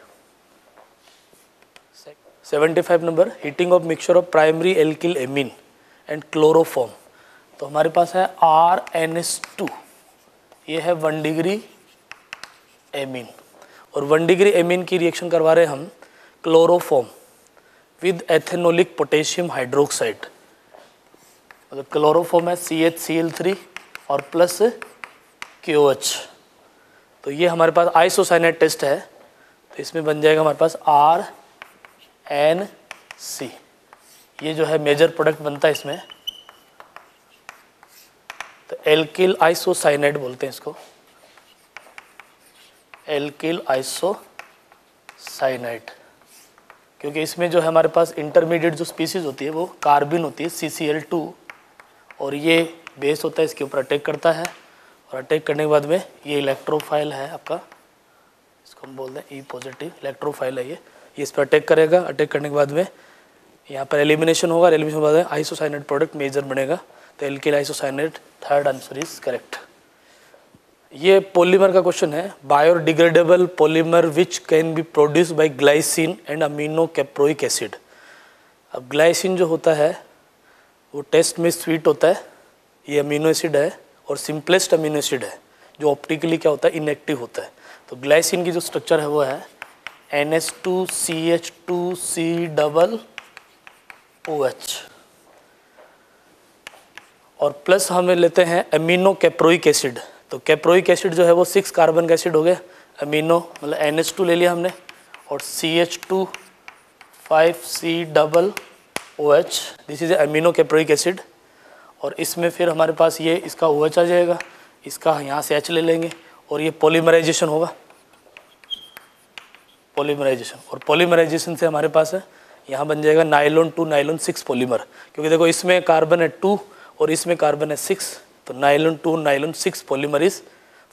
75 number heating of mixture of primary alkyl amine and chloroform तो हमारे पास है आर एन एस टू ये है वन डिग्री एमिन और वन डिग्री एमिन की रिएक्शन करवा रहे हैं हम chloroform with ethanolic potassium hydroxide मतलब क्लोरोफॉर्म है C H C L three और प्लस एच तो ये हमारे पास आइसोसाइनेट टेस्ट है। तो इसमें बन जाएगा हमारे पास आर एन सी ये जो है मेजर प्रोडक्ट बनता है इसमें। तो एल्किल आइसोसाइनेट बोलते हैं इसको। एल्किल आइसोसाइनाइट क्योंकि इसमें जो है हमारे पास इंटरमीडिएट जो स्पीसीज होती है, वो कार्बिन होती है सी और ये बेस होता है, इसके ऊपर अटैक करता है। और अटैक करने के बाद में ये इलेक्ट्रोफाइल है आपका। इसको हम बोलते हैं ई पॉजिटिव इलेक्ट्रोफाइल है ये। ये इस पर अटैक करेगा। अटैक करने के बाद में यहाँ पर एलिमिनेशन होगा। एलिमिनेशन के बाद आइसोसाइनेट प्रोडक्ट मेजर बनेगा। तो alkyl isocyanate third answer is correct ये पॉलीमर का क्वेश्चन है। Biodegradable polymer which can be produce by glycine and amino caproic acid अब ग्लाइसिन जो होता है, वो टेस्ट में स्वीट होता है। ये अमीनो एसिड है। और सिंपलेस्ट अमीनो एसिड है, जो ऑप्टिकली क्या होता है इनएक्टिव होता है। तो ग्लाइसिन की जो स्ट्रक्चर है, वो है N S two C H two C double O H और प्लस हमें लेते हैं अमीनो कैप्रोइक एसिड तो कैप्रोइक एसिड जो है, वो सिक्स कार्बन का एसिड हो गया। अमीनो मतलब एन एच टू ले लिया हमने। और C H two five C double O H this is amino caproic acid और इसमें फिर हमारे पास ये इसका ओ एच आ जाएगा, इसका यहाँ से एच ले लेंगे और ये पोलीमराइजेशन होगा। पोलीमराइजेशन और पोलीमराइजेशन से हमारे पास है, यहाँ बन जाएगा nylon two nylon six polymer क्योंकि देखो इसमें कार्बन है टू और इसमें कार्बन है सिक्स तो nylon two nylon six polymer is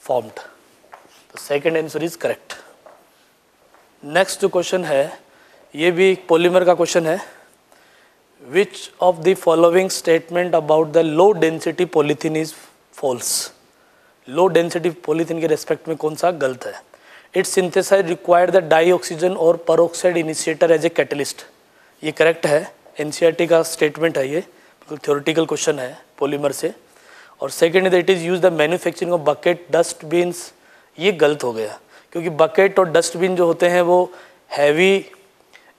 formed तो second answer is correct next जो क्वेश्चन है, ये भी पॉलीमर का क्वेश्चन है। Which of the following statement about the low density polythene is false low density polythene के रेस्पेक्ट में कौन सा गलत है? It synthesise required the di oxygen और peroxide initiator as a catalyst ये करेक्ट है? एन e का स्टेटमेंट है ये. बिल्कुल थ्योरेटिकल क्वेश्चन है पॉलीमर से. और second is it is use the manufacturing of bucket dustbins ये गलत हो गया. क्योंकि बकेट और डस्टबिन जो होते हैं वो हैवी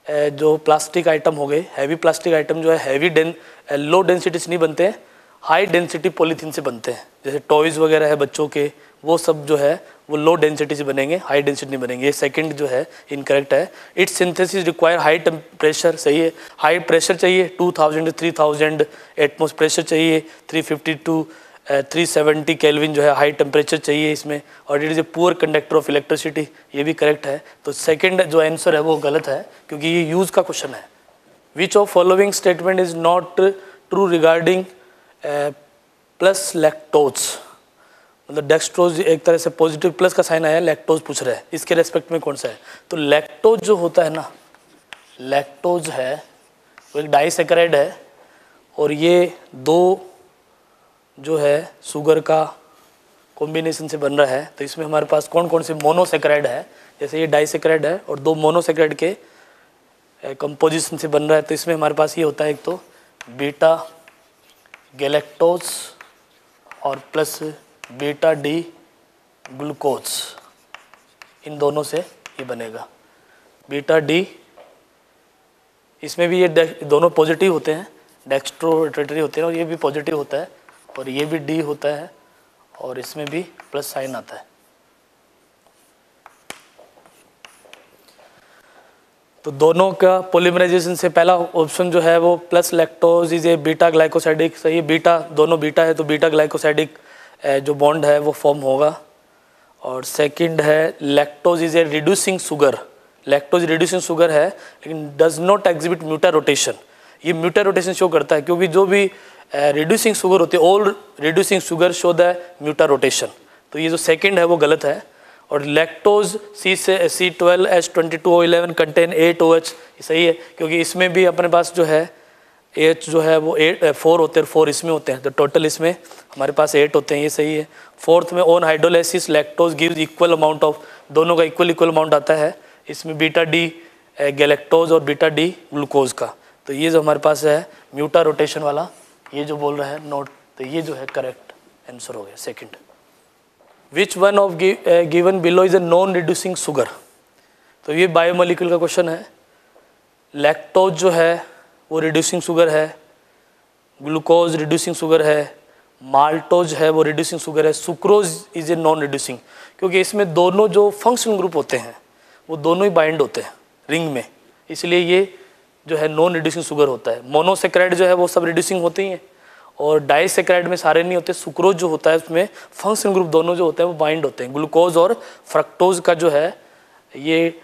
जो प्लास्टिक आइटम हो गए हैवी प्लास्टिक आइटम जो है हैवी डेन लो डेंसिटी से नहीं बनते हैं हाई डेंसिटी पॉलीथीन से बनते हैं। जैसे टॉयज़ वगैरह है बच्चों के, वो सब जो है, वो लो डेंसिटी से बनेंगे हाई डेंसिटी नहीं बनेंगे। ये सेकंड जो है इनकरेक्ट है। Its synthesis require high temperature सही है हाई प्रेशर चाहिए 2000 थ्री थाउज़ेंड एटमोस प्रेशर चाहिए 350 टू थ्री सेवेंटी केल्विन जो है हाई टेम्परेचर चाहिए इसमें, और it is a poor conductor of electricity ये भी करेक्ट है। तो सेकेंड जो आंसर है, वो गलत है, क्योंकि ये यूज़ का क्वेश्चन है। Which of following statement is not true regarding plus lactose मतलब डेक्सट्रोज एक तरह से पॉजिटिव प्लस का साइन आया लैक्टोज पूछ रहे है। इसके रेस्पेक्ट में कौन सा है? तो लैक्टोज जो होता है ना लैक्टोज है, वो एक डाइसेक्राइड है, और ये दो जो है शुगर का कॉम्बिनेशन से बन रहा है तो इसमें हमारे पास कौन कौन से मोनोसेक्राइड है? जैसे ये डाइसेक्राइड है और दो मोनोसेक्राइड के कंपोजिशन से बन रहा है तो इसमें हमारे पास ये होता है एक तो बीटा गैलेक्टोज और प्लस बीटा डी ग्लूकोज इन दोनों से ये बनेगा। बीटा डी इसमें भी ये दोनों पॉजिटिव होते हैं डेक्स्ट्रोटेटरी होते हैं और ये भी पॉजिटिव होता है। और ये भी डी होता है और इसमें भी प्लस साइन आता है। तो दोनों का पोलिमराइजेशन से पहला ऑप्शन जो है वो plus lactose is a beta glycosidic सही बीटा दोनों बीटा है तो बीटा ग्लाइकोसाइडिक जो बॉन्ड है वो फॉर्म होगा। और सेकंड है lactose is a reducing sugar lactose reducing sugar है, लेकिन does not exhibit mutarotation ये म्यूटा रोटेशन शो करता है, क्योंकि जो भी रिड्यूसिंग शुगर होती है। All reducing sugar show the mutarotation तो ये जो सेकंड है, वो गलत है। और लैक्टोज सी से C twelve H twenty two O eleven contain eight O H सही है, क्योंकि इसमें भी अपने पास जो है एच जो है, वो एट फोर होते हैं फोर इसमें होते हैं। तो टोटल इसमें हमारे पास एट होते हैं, ये सही है। फोर्थ में on hydrolysis lactose gives equal amount of दोनों का इक्वल इक्वल अमाउंट आता है। इसमें बीटा डी गैलेक्टोज और बीटा डी ग्लूकोज का। तो ये जो हमारे पास है म्यूटा रोटेशन वाला ये जो बोल रहा है नोट तो ये जो है करेक्ट आंसर हो गया second which one of given below is a non reducing sugar तो ये बायोमोलिक्यूल का क्वेश्चन है। लैक्टोज जो है, वो रिड्यूसिंग शुगर है। ग्लूकोज रिड्यूसिंग शुगर है। माल्टोज है, वो रिड्यूसिंग शुगर है। Sucrose is a non reducing क्योंकि इसमें दोनों जो फ़ंक्शन ग्रुप होते हैं, वो दोनों ही बाइंड होते हैं रिंग में। इसलिए ये जो है नॉन रिड्यूसिंग शुगर होता है। मोनोसेक्राइड जो है, वो सब रिड्यूसिंग होते ही हैं। और डाइसेक्राइड में सारे नहीं होते सुक्रोज जो होता है, उसमें फ़ंक्शन ग्रुप दोनों जो होते हैं, वो बाइंड होते हैं। ग्लूकोज और फ्रक्टोज का जो है, ये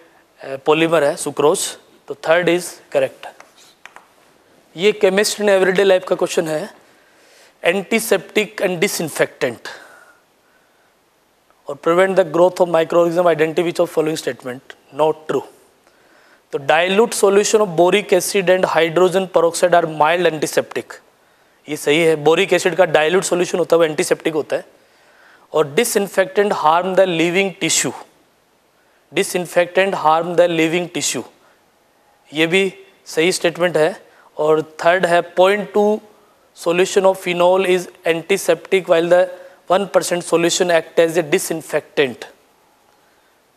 पॉलीमर है सुक्रोज तो थर्ड इज़ करेक्ट ये केमिस्ट इन एवरीडे लाइफ का क्वेश्चन है एंटीसेप्टिक एंड डिसइंफेक्टेंट और prevent the growth of microorganism identity which of following statement not true तो dilute solution of boric acid and hydrogen peroxide are mild antiseptic ये सही है बोरिक एसिड का डाइल्यूट सॉल्यूशन होता है, वो एंटीसेप्टिक होता है। और disinfectant harm the living tissue disinfectant harm the living tissue ये भी सही स्टेटमेंट है। और थर्ड है point two solution of phenol is antiseptic while the 1% solution act as a disinfectant.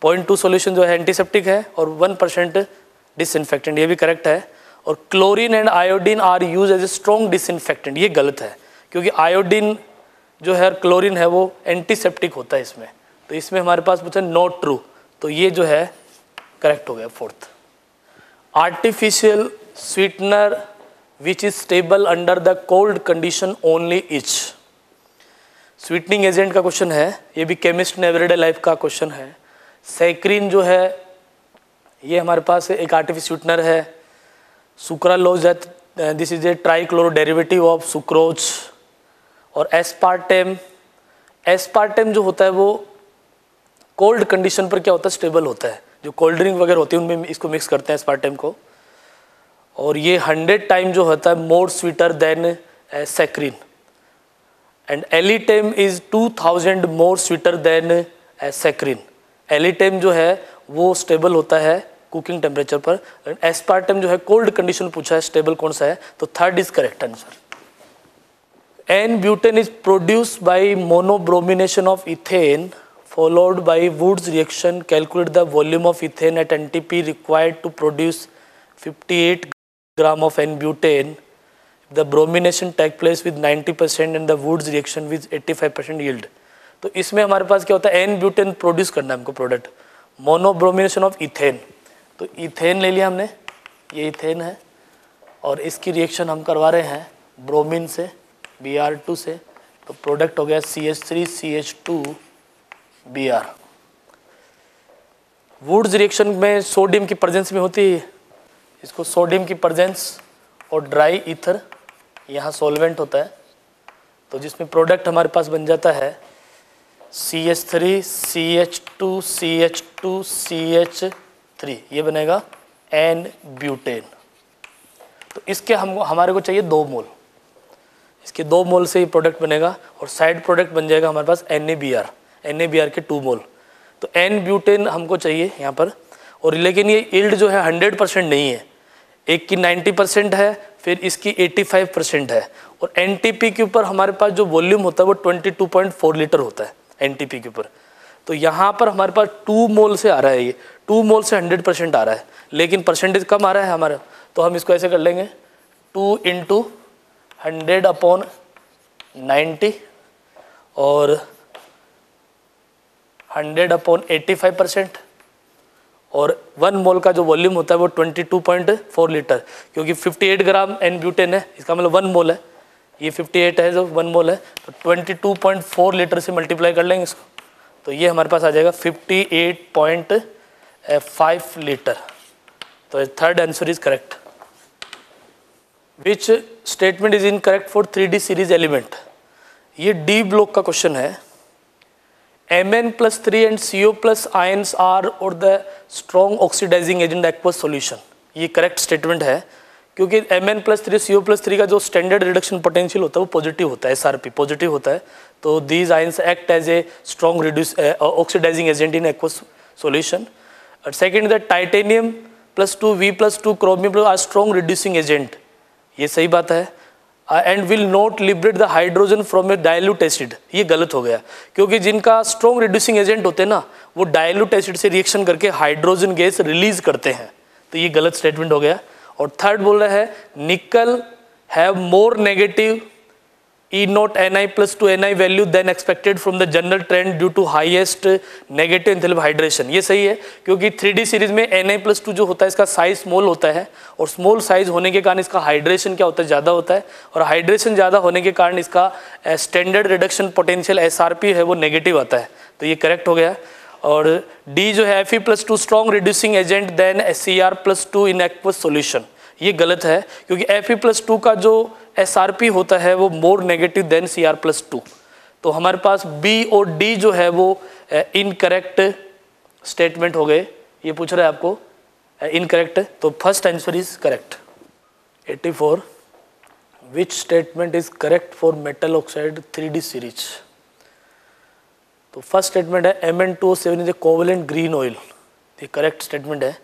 Point two solution जो है एंटीसेप्टिक है और वन परसेंट डिसइनफेक्टेंट ये भी करेक्ट है। और chlorine and iodine are use as a strong disinfectant ये गलत है। क्योंकि आयोडीन जो है क्लोरीन है, वो एंटीसेप्टिक होता है इसमें। तो इसमें हमारे पास पूछा नॉट ट्रू तो ये जो है करेक्ट हो गया fourth artificial sweetener which is stable under the cold condition only each sweetening agent का क्वेश्चन है, ये भी केमिस्ट ने एवरीडे लाइफ का क्वेश्चन है। सैक्रीन जो है ये हमारे पास एक आर्टिफिशियल स्वीटनर है। सुक्रालोज है this is a trichloro derivative of sucrose और एस्पार्टेम एस्पार्टेम जो होता है वो कोल्ड कंडीशन पर क्या होता है? स्टेबल होता है। जो कोल्ड ड्रिंक वगैरह होती है, उनमें इसको मिक्स करते हैं एस्पार्टेम को। और ये हंड्रेड टाइम जो होता है more sweeter than saccharin and alitame is two thousand more sweeter than saccharin alitame जो है वो स्टेबल होता है कुकिंग टेम्परेचर पर। एस्पार्टम जो है कोल्ड कंडीशन पूछा है स्टेबल कौन सा है? तो third is correct answer n butane is produce by monobromination of ethane followed by Wurtz reaction calculate the volume of ethane at N T P required to produce 58 gram of n butane the bromination take place with 90% percent and the Wurtz reaction with 85% five percent तो इसमें हमारे पास क्या होता है? एन ब्यूटेन प्रोड्यूस करना है हमको प्रोडक्ट मोनोब्रोमिनेशन ऑफ़ इथेन तो इथेन ले लिया हमने। ये इथेन है। और इसकी रिएक्शन हम करवा रहे हैं ब्रोमीन से बी आर टू से। तो प्रोडक्ट हो गया C H three C H two B R Wurtz reaction में सोडियम की प्रेजेंस में होती है। इसको सोडियम की प्रेजेंस और ड्राई ईथर यहाँ सॉल्वेंट होता है। तो जिसमें प्रोडक्ट हमारे पास बन जाता है C H three C H two C H two C H three ये बनेगा एन ब्यूटेन तो इसके हम, हमारे को चाहिए दो मोल. इसके दो मोल से ये प्रोडक्ट बनेगा और साइड प्रोडक्ट बन जाएगा हमारे पास N A B R N A B R के टू मोल. तो एन ब्यूटेन हमको चाहिए यहाँ पर. और लेकिन ये इल्ड जो है हंड्रेड परसेंट नहीं है. एक की नाइन्टी परसेंट है, फिर इसकी एटी फाइव परसेंट है. और एन टी पी के ऊपर हमारे पास जो वॉल्यूम होता है वो twenty two point four litre होता है. पी के ऊपर। तो यहाँ पर हमारे पास टू मोल से आ रहा है ये। टू मोल से हंड्रेड परसेंट आ रहा है। लेकिन परसेंटेज कम आ रहा है हमारा। तो हम इसको ऐसे कर लेंगे। Two into hundred upon ninety और hundred upon eighty five percent और वन मोल का जो वॉल्यूम होता है वो twenty two point four litre क्योंकि fifty eight gram n butane है, इसका मतलब वन मोल है। ये फिफ्टी एट है, जो वन मोल है तो twenty two point four litre से मल्टीप्लाई कर लेंगे इसको। तो ये हमारे पास आ जाएगा fifty eight point five litre तो third answer is correct which statement is incorrect for three D series element ये डी ब्लॉक का क्वेश्चन है। Mn plus 3 and CO plus ions are or the strong oxidizing agent aqueous solution ये करेक्ट स्टेटमेंट है। क्योंकि M N plus three C plus three का जो स्टैंडर्ड रिडक्शन पोटेंशियल होता है, वो पॉजिटिव होता है एस आर पी पॉजिटिव होता है। तो these ions act as a strong reduce oxidizing agent in aqueous solution और second the titanium plus two V plus two chromium plus are strong reducing agent ये सही बात है। And will not liberate the hydrogen from a dilute acid ये गलत हो गया। क्योंकि जिनका स्ट्रॉन्ग रिड्यूसिंग एजेंट होते हैं ना, वो डायलूट एसिड से रिएक्शन करके हाइड्रोजन गैस रिलीज़ करते हैं। तो ये गलत स्टेटमेंट हो गया। और थर्ड बोल रहा है nickel have more negative E not Ni plus to Ni value than expected from the general trend due to highest negative enthalpy hydration. ये सही है, क्योंकि 3D सीरीज़ में Ni plus टू जो होता है, इसका साइज़ स्मॉल होता है और स्मॉल साइज़ होने के कारण इसका हाइड्रेशन क्या होता है, ज़्यादा होता है और हाइड्रेशन ज़्यादा होने के कारण इसका स्टैंडर्ड रिडक्शन पोटेंशियल एसआरपी है, वो नेगेटिव आता है। तो ये करेक्ट हो गया। और डी जो है F E plus two strong reducing agent than C R plus two in aqueous solution ये गलत है, क्योंकि एफ़ ई प्लस टू का जो एस आर पी होता है, वो more negative than C R plus two तो हमारे पास बी और डी जो है, वो इनकरेक्ट स्टेटमेंट हो गए। ये पूछ रहा है आपको इनकरेक्ट तो first answer is correct 84 which statement is correct for metal oxide three D series तो फ़र्स्ट स्टेटमेंट है M N two seven is a covalent green oil ये करेक्ट स्टेटमेंट है.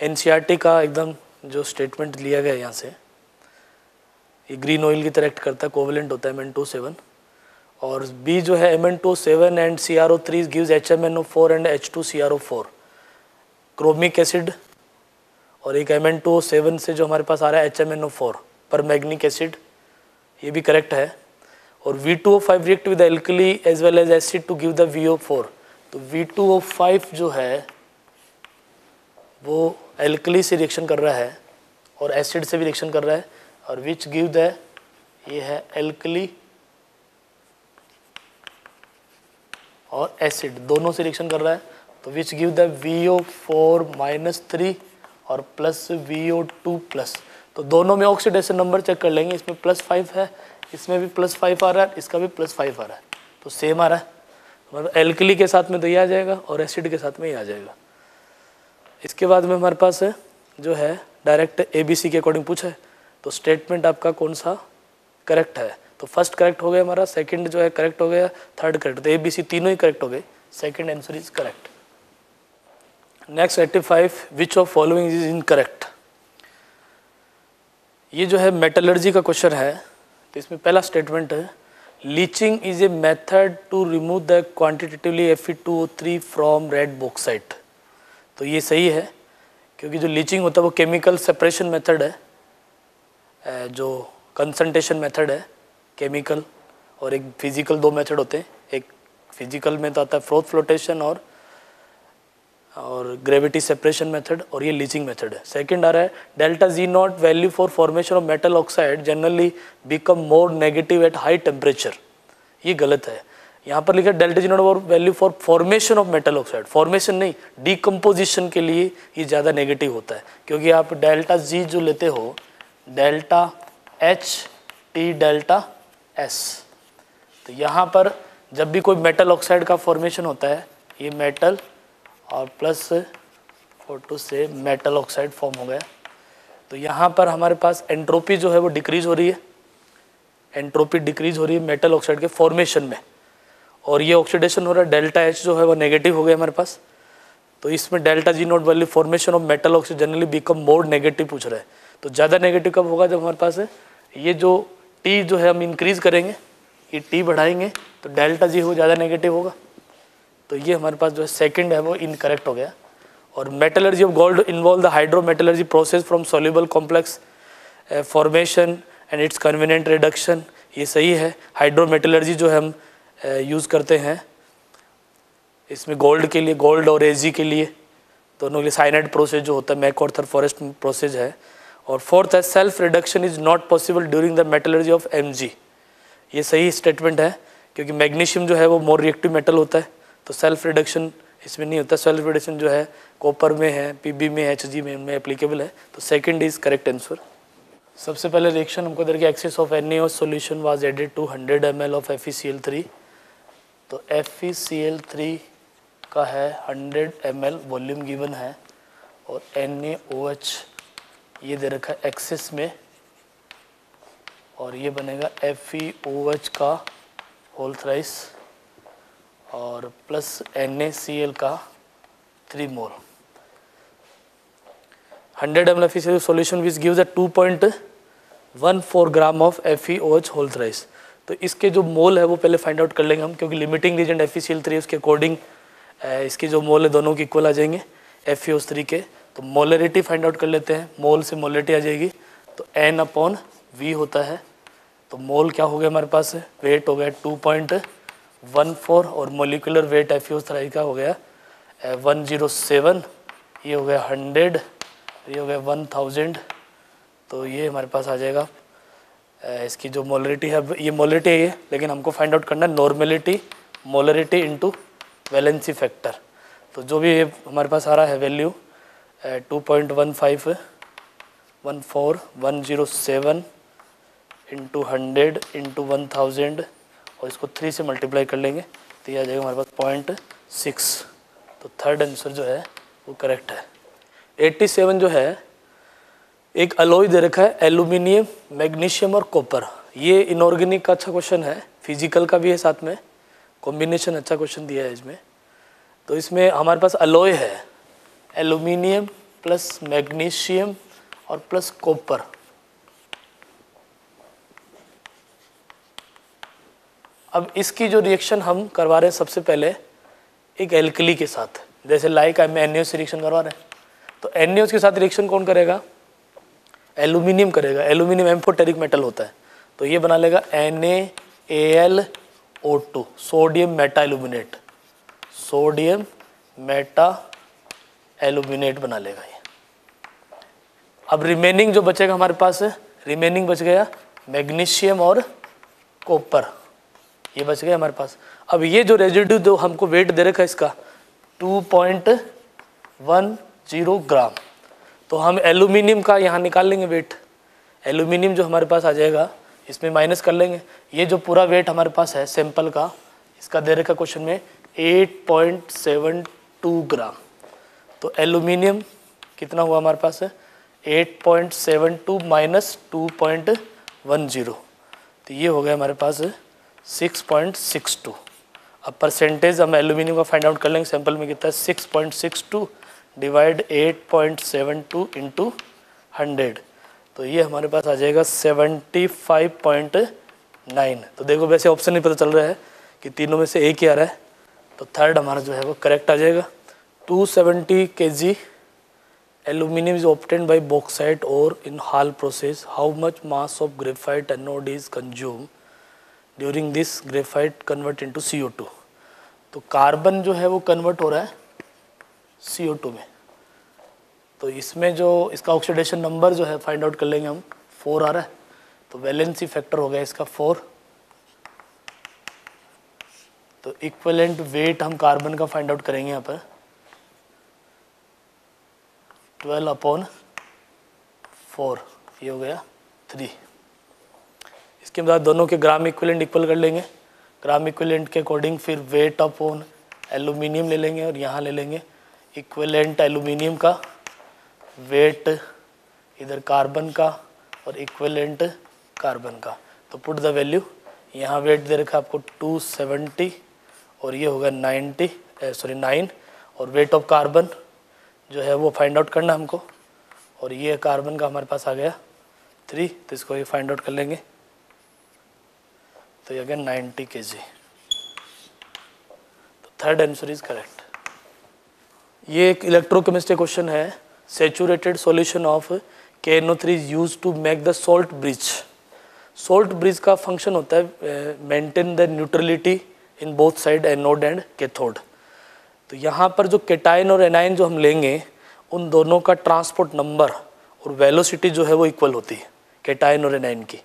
एन का एकदम जो स्टेटमेंट लिया गया है यहाँ से, ये ग्रीन ऑयल की तरह एक्ट करता है कोवलेंट होता है एम एन टू सेवन और बी जो है M N two seven and C R O three gives H M N O four and H two C R O four chromic acid और एक एम एन टू सेवन से जो हमारे पास आ रहा है H M N O four permanganic acid ये भी करेक्ट है. और V two O five react with alkali as well as acid to give the V O four तो वी टू ओ फाइव जो है, वो एल्कली से रिएक्शन कर रहा है और एसिड से भी रिएक्शन कर रहा है और विच गिव द ये है एल्कली और एसिड दोनों से रिएक्शन कर रहा है। तो which give the V O four minus three और plus V O two plus तो दोनों में ऑक्सीडेशन नंबर चेक कर लेंगे, इसमें प्लस फाइव है इसमें भी प्लस फाइव आ रहा है, इसका भी प्लस फाइव आ रहा है। तो सेम आ रहा है। मतलब एल्कली के साथ में तो ये आ जाएगा और एसिड के साथ में ये आ जाएगा। इसके बाद में हमारे पास है जो है डायरेक्ट ए बी सी के अकॉर्डिंग पूछा है। तो स्टेटमेंट आपका कौन सा करेक्ट है? तो फ़र्स्ट करेक्ट हो गया हमारा सेकंड जो है करेक्ट हो गया थर्ड करेक्ट तो ए बी सी तीनों ही करेक्ट हो गए। Second answer is correct next eighty five which of following is incorrect ये जो है मेटलर्जी का क्वेश्चन है। तो इसमें पहला स्टेटमेंट है leaching is a method to remove the quantitatively F two three from red bauxite तो ये सही है, क्योंकि जो लीचिंग होता है वो केमिकल सेपरेशन मेथड है जो कंसनट्रेशन मेथड है केमिकल और एक फ़िज़िकल दो मेथड होते हैं, एक फ़िज़िकल में तो आता है फ्रोथ फ्लोटेशन और और ग्रेविटी सेपरेशन मेथड और ये लीचिंग मेथड है। सेकंड आ रहा है delta G not value for formation of metal oxide generally become more negative at high temperature ये गलत है। यहाँ पर लिखा डेल्टा जी नॉट और value for formation of metal oxide formation नहीं डिकम्पोजिशन के लिए ये ज़्यादा नेगेटिव होता है। क्योंकि आप डेल्टा जी जो लेते हो delta H T delta S तो यहाँ पर जब भी कोई मेटल ऑक्साइड का फॉर्मेशन होता है, ये मेटल और प्लस फ़ोटो से मेटल ऑक्साइड फॉर्म हो गया। तो यहाँ पर हमारे पास एंट्रोपी जो है वो डिक्रीज हो रही है। एंट्रोपी डिक्रीज हो रही है मेटल ऑक्साइड के फॉर्मेशन में। और ये ऑक्सीडेशन हो रहा है डेल्टा एच जो है वो नेगेटिव हो गया हमारे पास। तो इसमें delta G not value formation of metal oxide generally become more negative पूछ रहा है। तो ज़्यादा नेगेटिव कब होगा जब हमारे पास है ये जो टी जो है हम इंक्रीज करेंगे, ये टी बढ़ाएँगे तो डेल्टा जी हो ज़्यादा नेगेटिव होगा। तो ये हमारे पास जो है सेकेंड है वो इनकरेक्ट हो गया। और metallurgy of gold involve the hydrometallurgy process from soluble complex formation and its convenient reduction ये सही है। हाइड्रो मेटलर्जी जो हम यूज़ uh, करते हैं इसमें गोल्ड के लिए गोल्ड और एजी के लिए दोनों के लिए साइनाइड प्रोसेस जो होता है मैकोर्थर फॉरेस्ट प्रोसेस है। और फोर्थ है self reduction is not possible during the metallurgy of MG ये सही स्टेटमेंट है क्योंकि मैग्नीशियम जो है वो मोर रिएक्टिव मेटल होता है। तो सेल्फ रिडक्शन इसमें नहीं होता। सेल्फ रिडक्शन जो है कॉपर में है पीबी में एच में इनमें एप्लीकेबल है। तो सेकंड इज़ करेक्ट आंसर सबसे पहले रिएक्शन हमको दे excess of N solution was added to 100 M L of F E C L three तो F E C L three का है 100 एम एल वॉल्यूम गिवन है। और एन एच ये दे रखा है एक्सेस में। और ये बनेगा F E O H whole whole thrice और प्लस एन का three mole hundred M F solution which gives a two point one four gram of H whole thrice तो इसके जो मोल है वो पहले फाइंड आउट कर लेंगे हम, क्योंकि limiting reagent F E C L three उसके अकॉर्डिंग इसके जो मोल है दोनों के इक्वल आ जाएँगे ओ थ्री के। तो मोलरिटी फाइंड आउट कर लेते हैं मोल से मोलरिटी आ जाएगी। तो एन अपॉन वी होता है। तो मोल क्या हो गया हमारे पास? वेट हो गया टू पॉइंट वन फोर और मोलिकुलर वेट एफ़ का हो गया वन ज़ीरो सेवन ये हो गया हंड्रेड ये हो गया वन थाउज़ेंड तो ये हमारे पास आ जाएगा। इसकी जो मोलरिटी है ये मोलरिटी है ये, लेकिन हमको फाइंड आउट करना है normality molarity into valency factor तो जो भी हमारे पास आ रहा है value two point one five one four one zero seven into hundred into one thousand और इसको थ्री से मल्टीप्लाई कर लेंगे तो ये आ जाएगा हमारे पास पॉइंट सिक्स तो थर्ड आंसर जो है, वो करेक्ट है। एट्टी सेवन जो है, एक अलोई दे रखा है एल्यूमिनियम मैग्नीशियम और कॉपर ये इनऑर्गेनिक का अच्छा क्वेश्चन है फ़िज़िकल का भी है साथ में. कॉम्बिनेशन अच्छा क्वेश्चन दिया है इसमें। तो इसमें हमारे पास अलोय है एल्यूमिनियम प्लस मैग्नीशियम और प्लस कॉपर अब इसकी जो रिएक्शन हम करवा रहे हैं सबसे पहले, एक एल्कली के साथ। जैसे लाइक हम एन से रिएक्शन करवा रहे हैं। तो एन के साथ रिएक्शन कौन करेगा? एल्यूमिनियम करेगा। एल्यूमिनियम एम्फोटेरिक मेटल होता है। तो ये बना लेगा N L O two sodium meta aluminate sodium meta aluminate बना लेगा ये। अब रिमेनिंग जो बचेगा हमारे पास रिमेनिंग बच गया मैग्नीशियम और कॉपर ये बच गया हमारे पास। अब ये जो रेजिड्यू जो हमको वेट दे रखा है इसका 2.10 ग्राम तो हम एल्यूमिनियम का यहाँ निकाल लेंगे वेट एल्यूमिनियम जो हमारे पास आ जाएगा, इसमें माइनस कर लेंगे। ये जो पूरा वेट हमारे पास है सैंपल का, इसका दे रखा क्वेश्चन में 8.72 ग्राम तो एल्यूमिनियम कितना हुआ हमारे पास? है 8.72 माइनस टू तो ये हो गया हमारे पास 6.62 अब परसेंटेज हम एल्यूमिनियम का फाइंड आउट कर लेंगे सैंपल में कितना है? 6.62 divide 8.72 point seven two into hundred तो ये हमारे पास आ जाएगा 75.9 तो देखो वैसे ऑप्शन नहीं पता चल रहा है कि तीनों में से एक ही आ रहा है। तो थर्ड हमारा जो है वो करेक्ट आ जाएगा। 270 G aluminum is obtained by bauxite और in Hall process how much mass of graphite anode is consumed? During this graphite convert into CO2? तो कार्बन जो है वो कन्वर्ट हो रहा है CO2 में। तो इसमें जो इसका ऑक्सीडेशन नंबर जो है फाइंड आउट कर लेंगे हम फोर आ रहा है। तो वैलेंसी फैक्टर हो गया इसका फोर तो इक्वलेंट वेट हम कार्बन का फाइंड आउट करेंगे यहाँ पर। ट्वेल्व अपॉन फोर ये हो गया थ्री इसके बाद दोनों के ग्राम इक्विलेंट इक्वल कर लेंगे। ग्राम इक्विलेंट के अकॉर्डिंग फिर वेट ऑफ़ अपॉन एलुमिनियम ले लेंगे और यहाँ ले लेंगे। इक्विलेंट एलुमिनियम का वेट इधर कार्बन का और इक्विलेंट कार्बन का। तो पुट द वैल्यू यहाँ वेट दे रखा आपको 270 और ये होगा 90 सॉरी नाइन और वेट ऑफ़ कार्बन जो है वो फाइंड आउट करना हमको। और ये कार्बन का हमारे पास आ गया थ्री तो इसको ये फाइंड आउट कर लेंगे। तो ये अगेन नाइन्टी के जी तो थर्ड आंसर इज़ करेक्ट ये एक इलेक्ट्रोकेमिस्ट्री क्वेश्चन है। Saturated solution of K N O three use to make the salt bridge salt bridge का फ़ंक्शन होता है maintain the neutrality in both side anode and cathode तो यहाँ पर जो केटाइन और एनाइन जो हम लेंगे, उन दोनों का ट्रांसपोर्ट नंबर और वेलोसिटी जो है वो इक्वल होती है केटाइन और एनाइन की।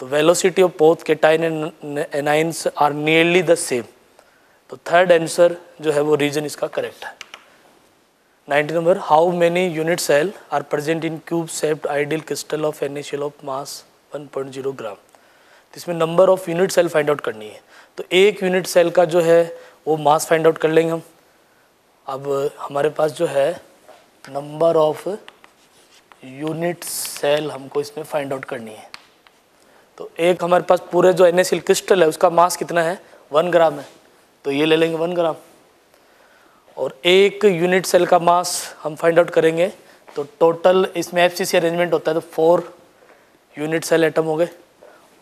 तो velocity of both cation and anions are nearly the same तो थर्ड आंसर जो है वो रीजन इसका करेक्ट है। Ninety number how many unit cell are present in cube shaped ideal crystal of NaCl of mass 1.0 gram तो इसमें number of unit cell find out करनी है। तो एक यूनिट सेल का जो है, वो मास फाइंड आउट कर लेंगे हम। अब हमारे पास जो है नंबर ऑफ़ यूनिट सेल हमको इसमें फाइंड आउट करनी है। तो एक हमारे पास पूरे जो एन क्रिस्टल है, उसका मास कितना है? वन ग्राम है। तो ये ले लेंगे वन ग्राम और एक यूनिट सेल का मास हम फाइंड आउट करेंगे। तो टोटल इसमें एफसीसी अरेंजमेंट होता है तो फोर यूनिट सेल एटम हो गए।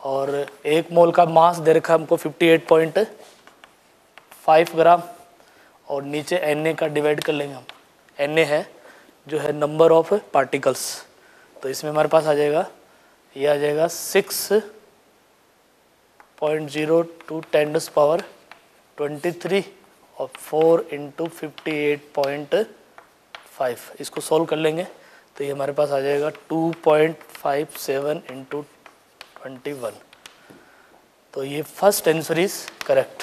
और एक मोल का मास दे रखा हमको 58.5 ग्राम और नीचे एन का डिवाइड कर लेंगे हम। एन है, जो है नंबर ऑफ़ पार्टिकल्स तो इसमें हमारे पास आ जाएगा ये आ जाएगा six point zero two tens power twenty three और four into fifty eight point five इसको सॉल्व कर लेंगे तो ये हमारे पास आ जाएगा two point five seven into twenty one तो ये first answer is correct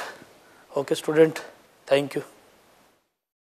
okay student thank you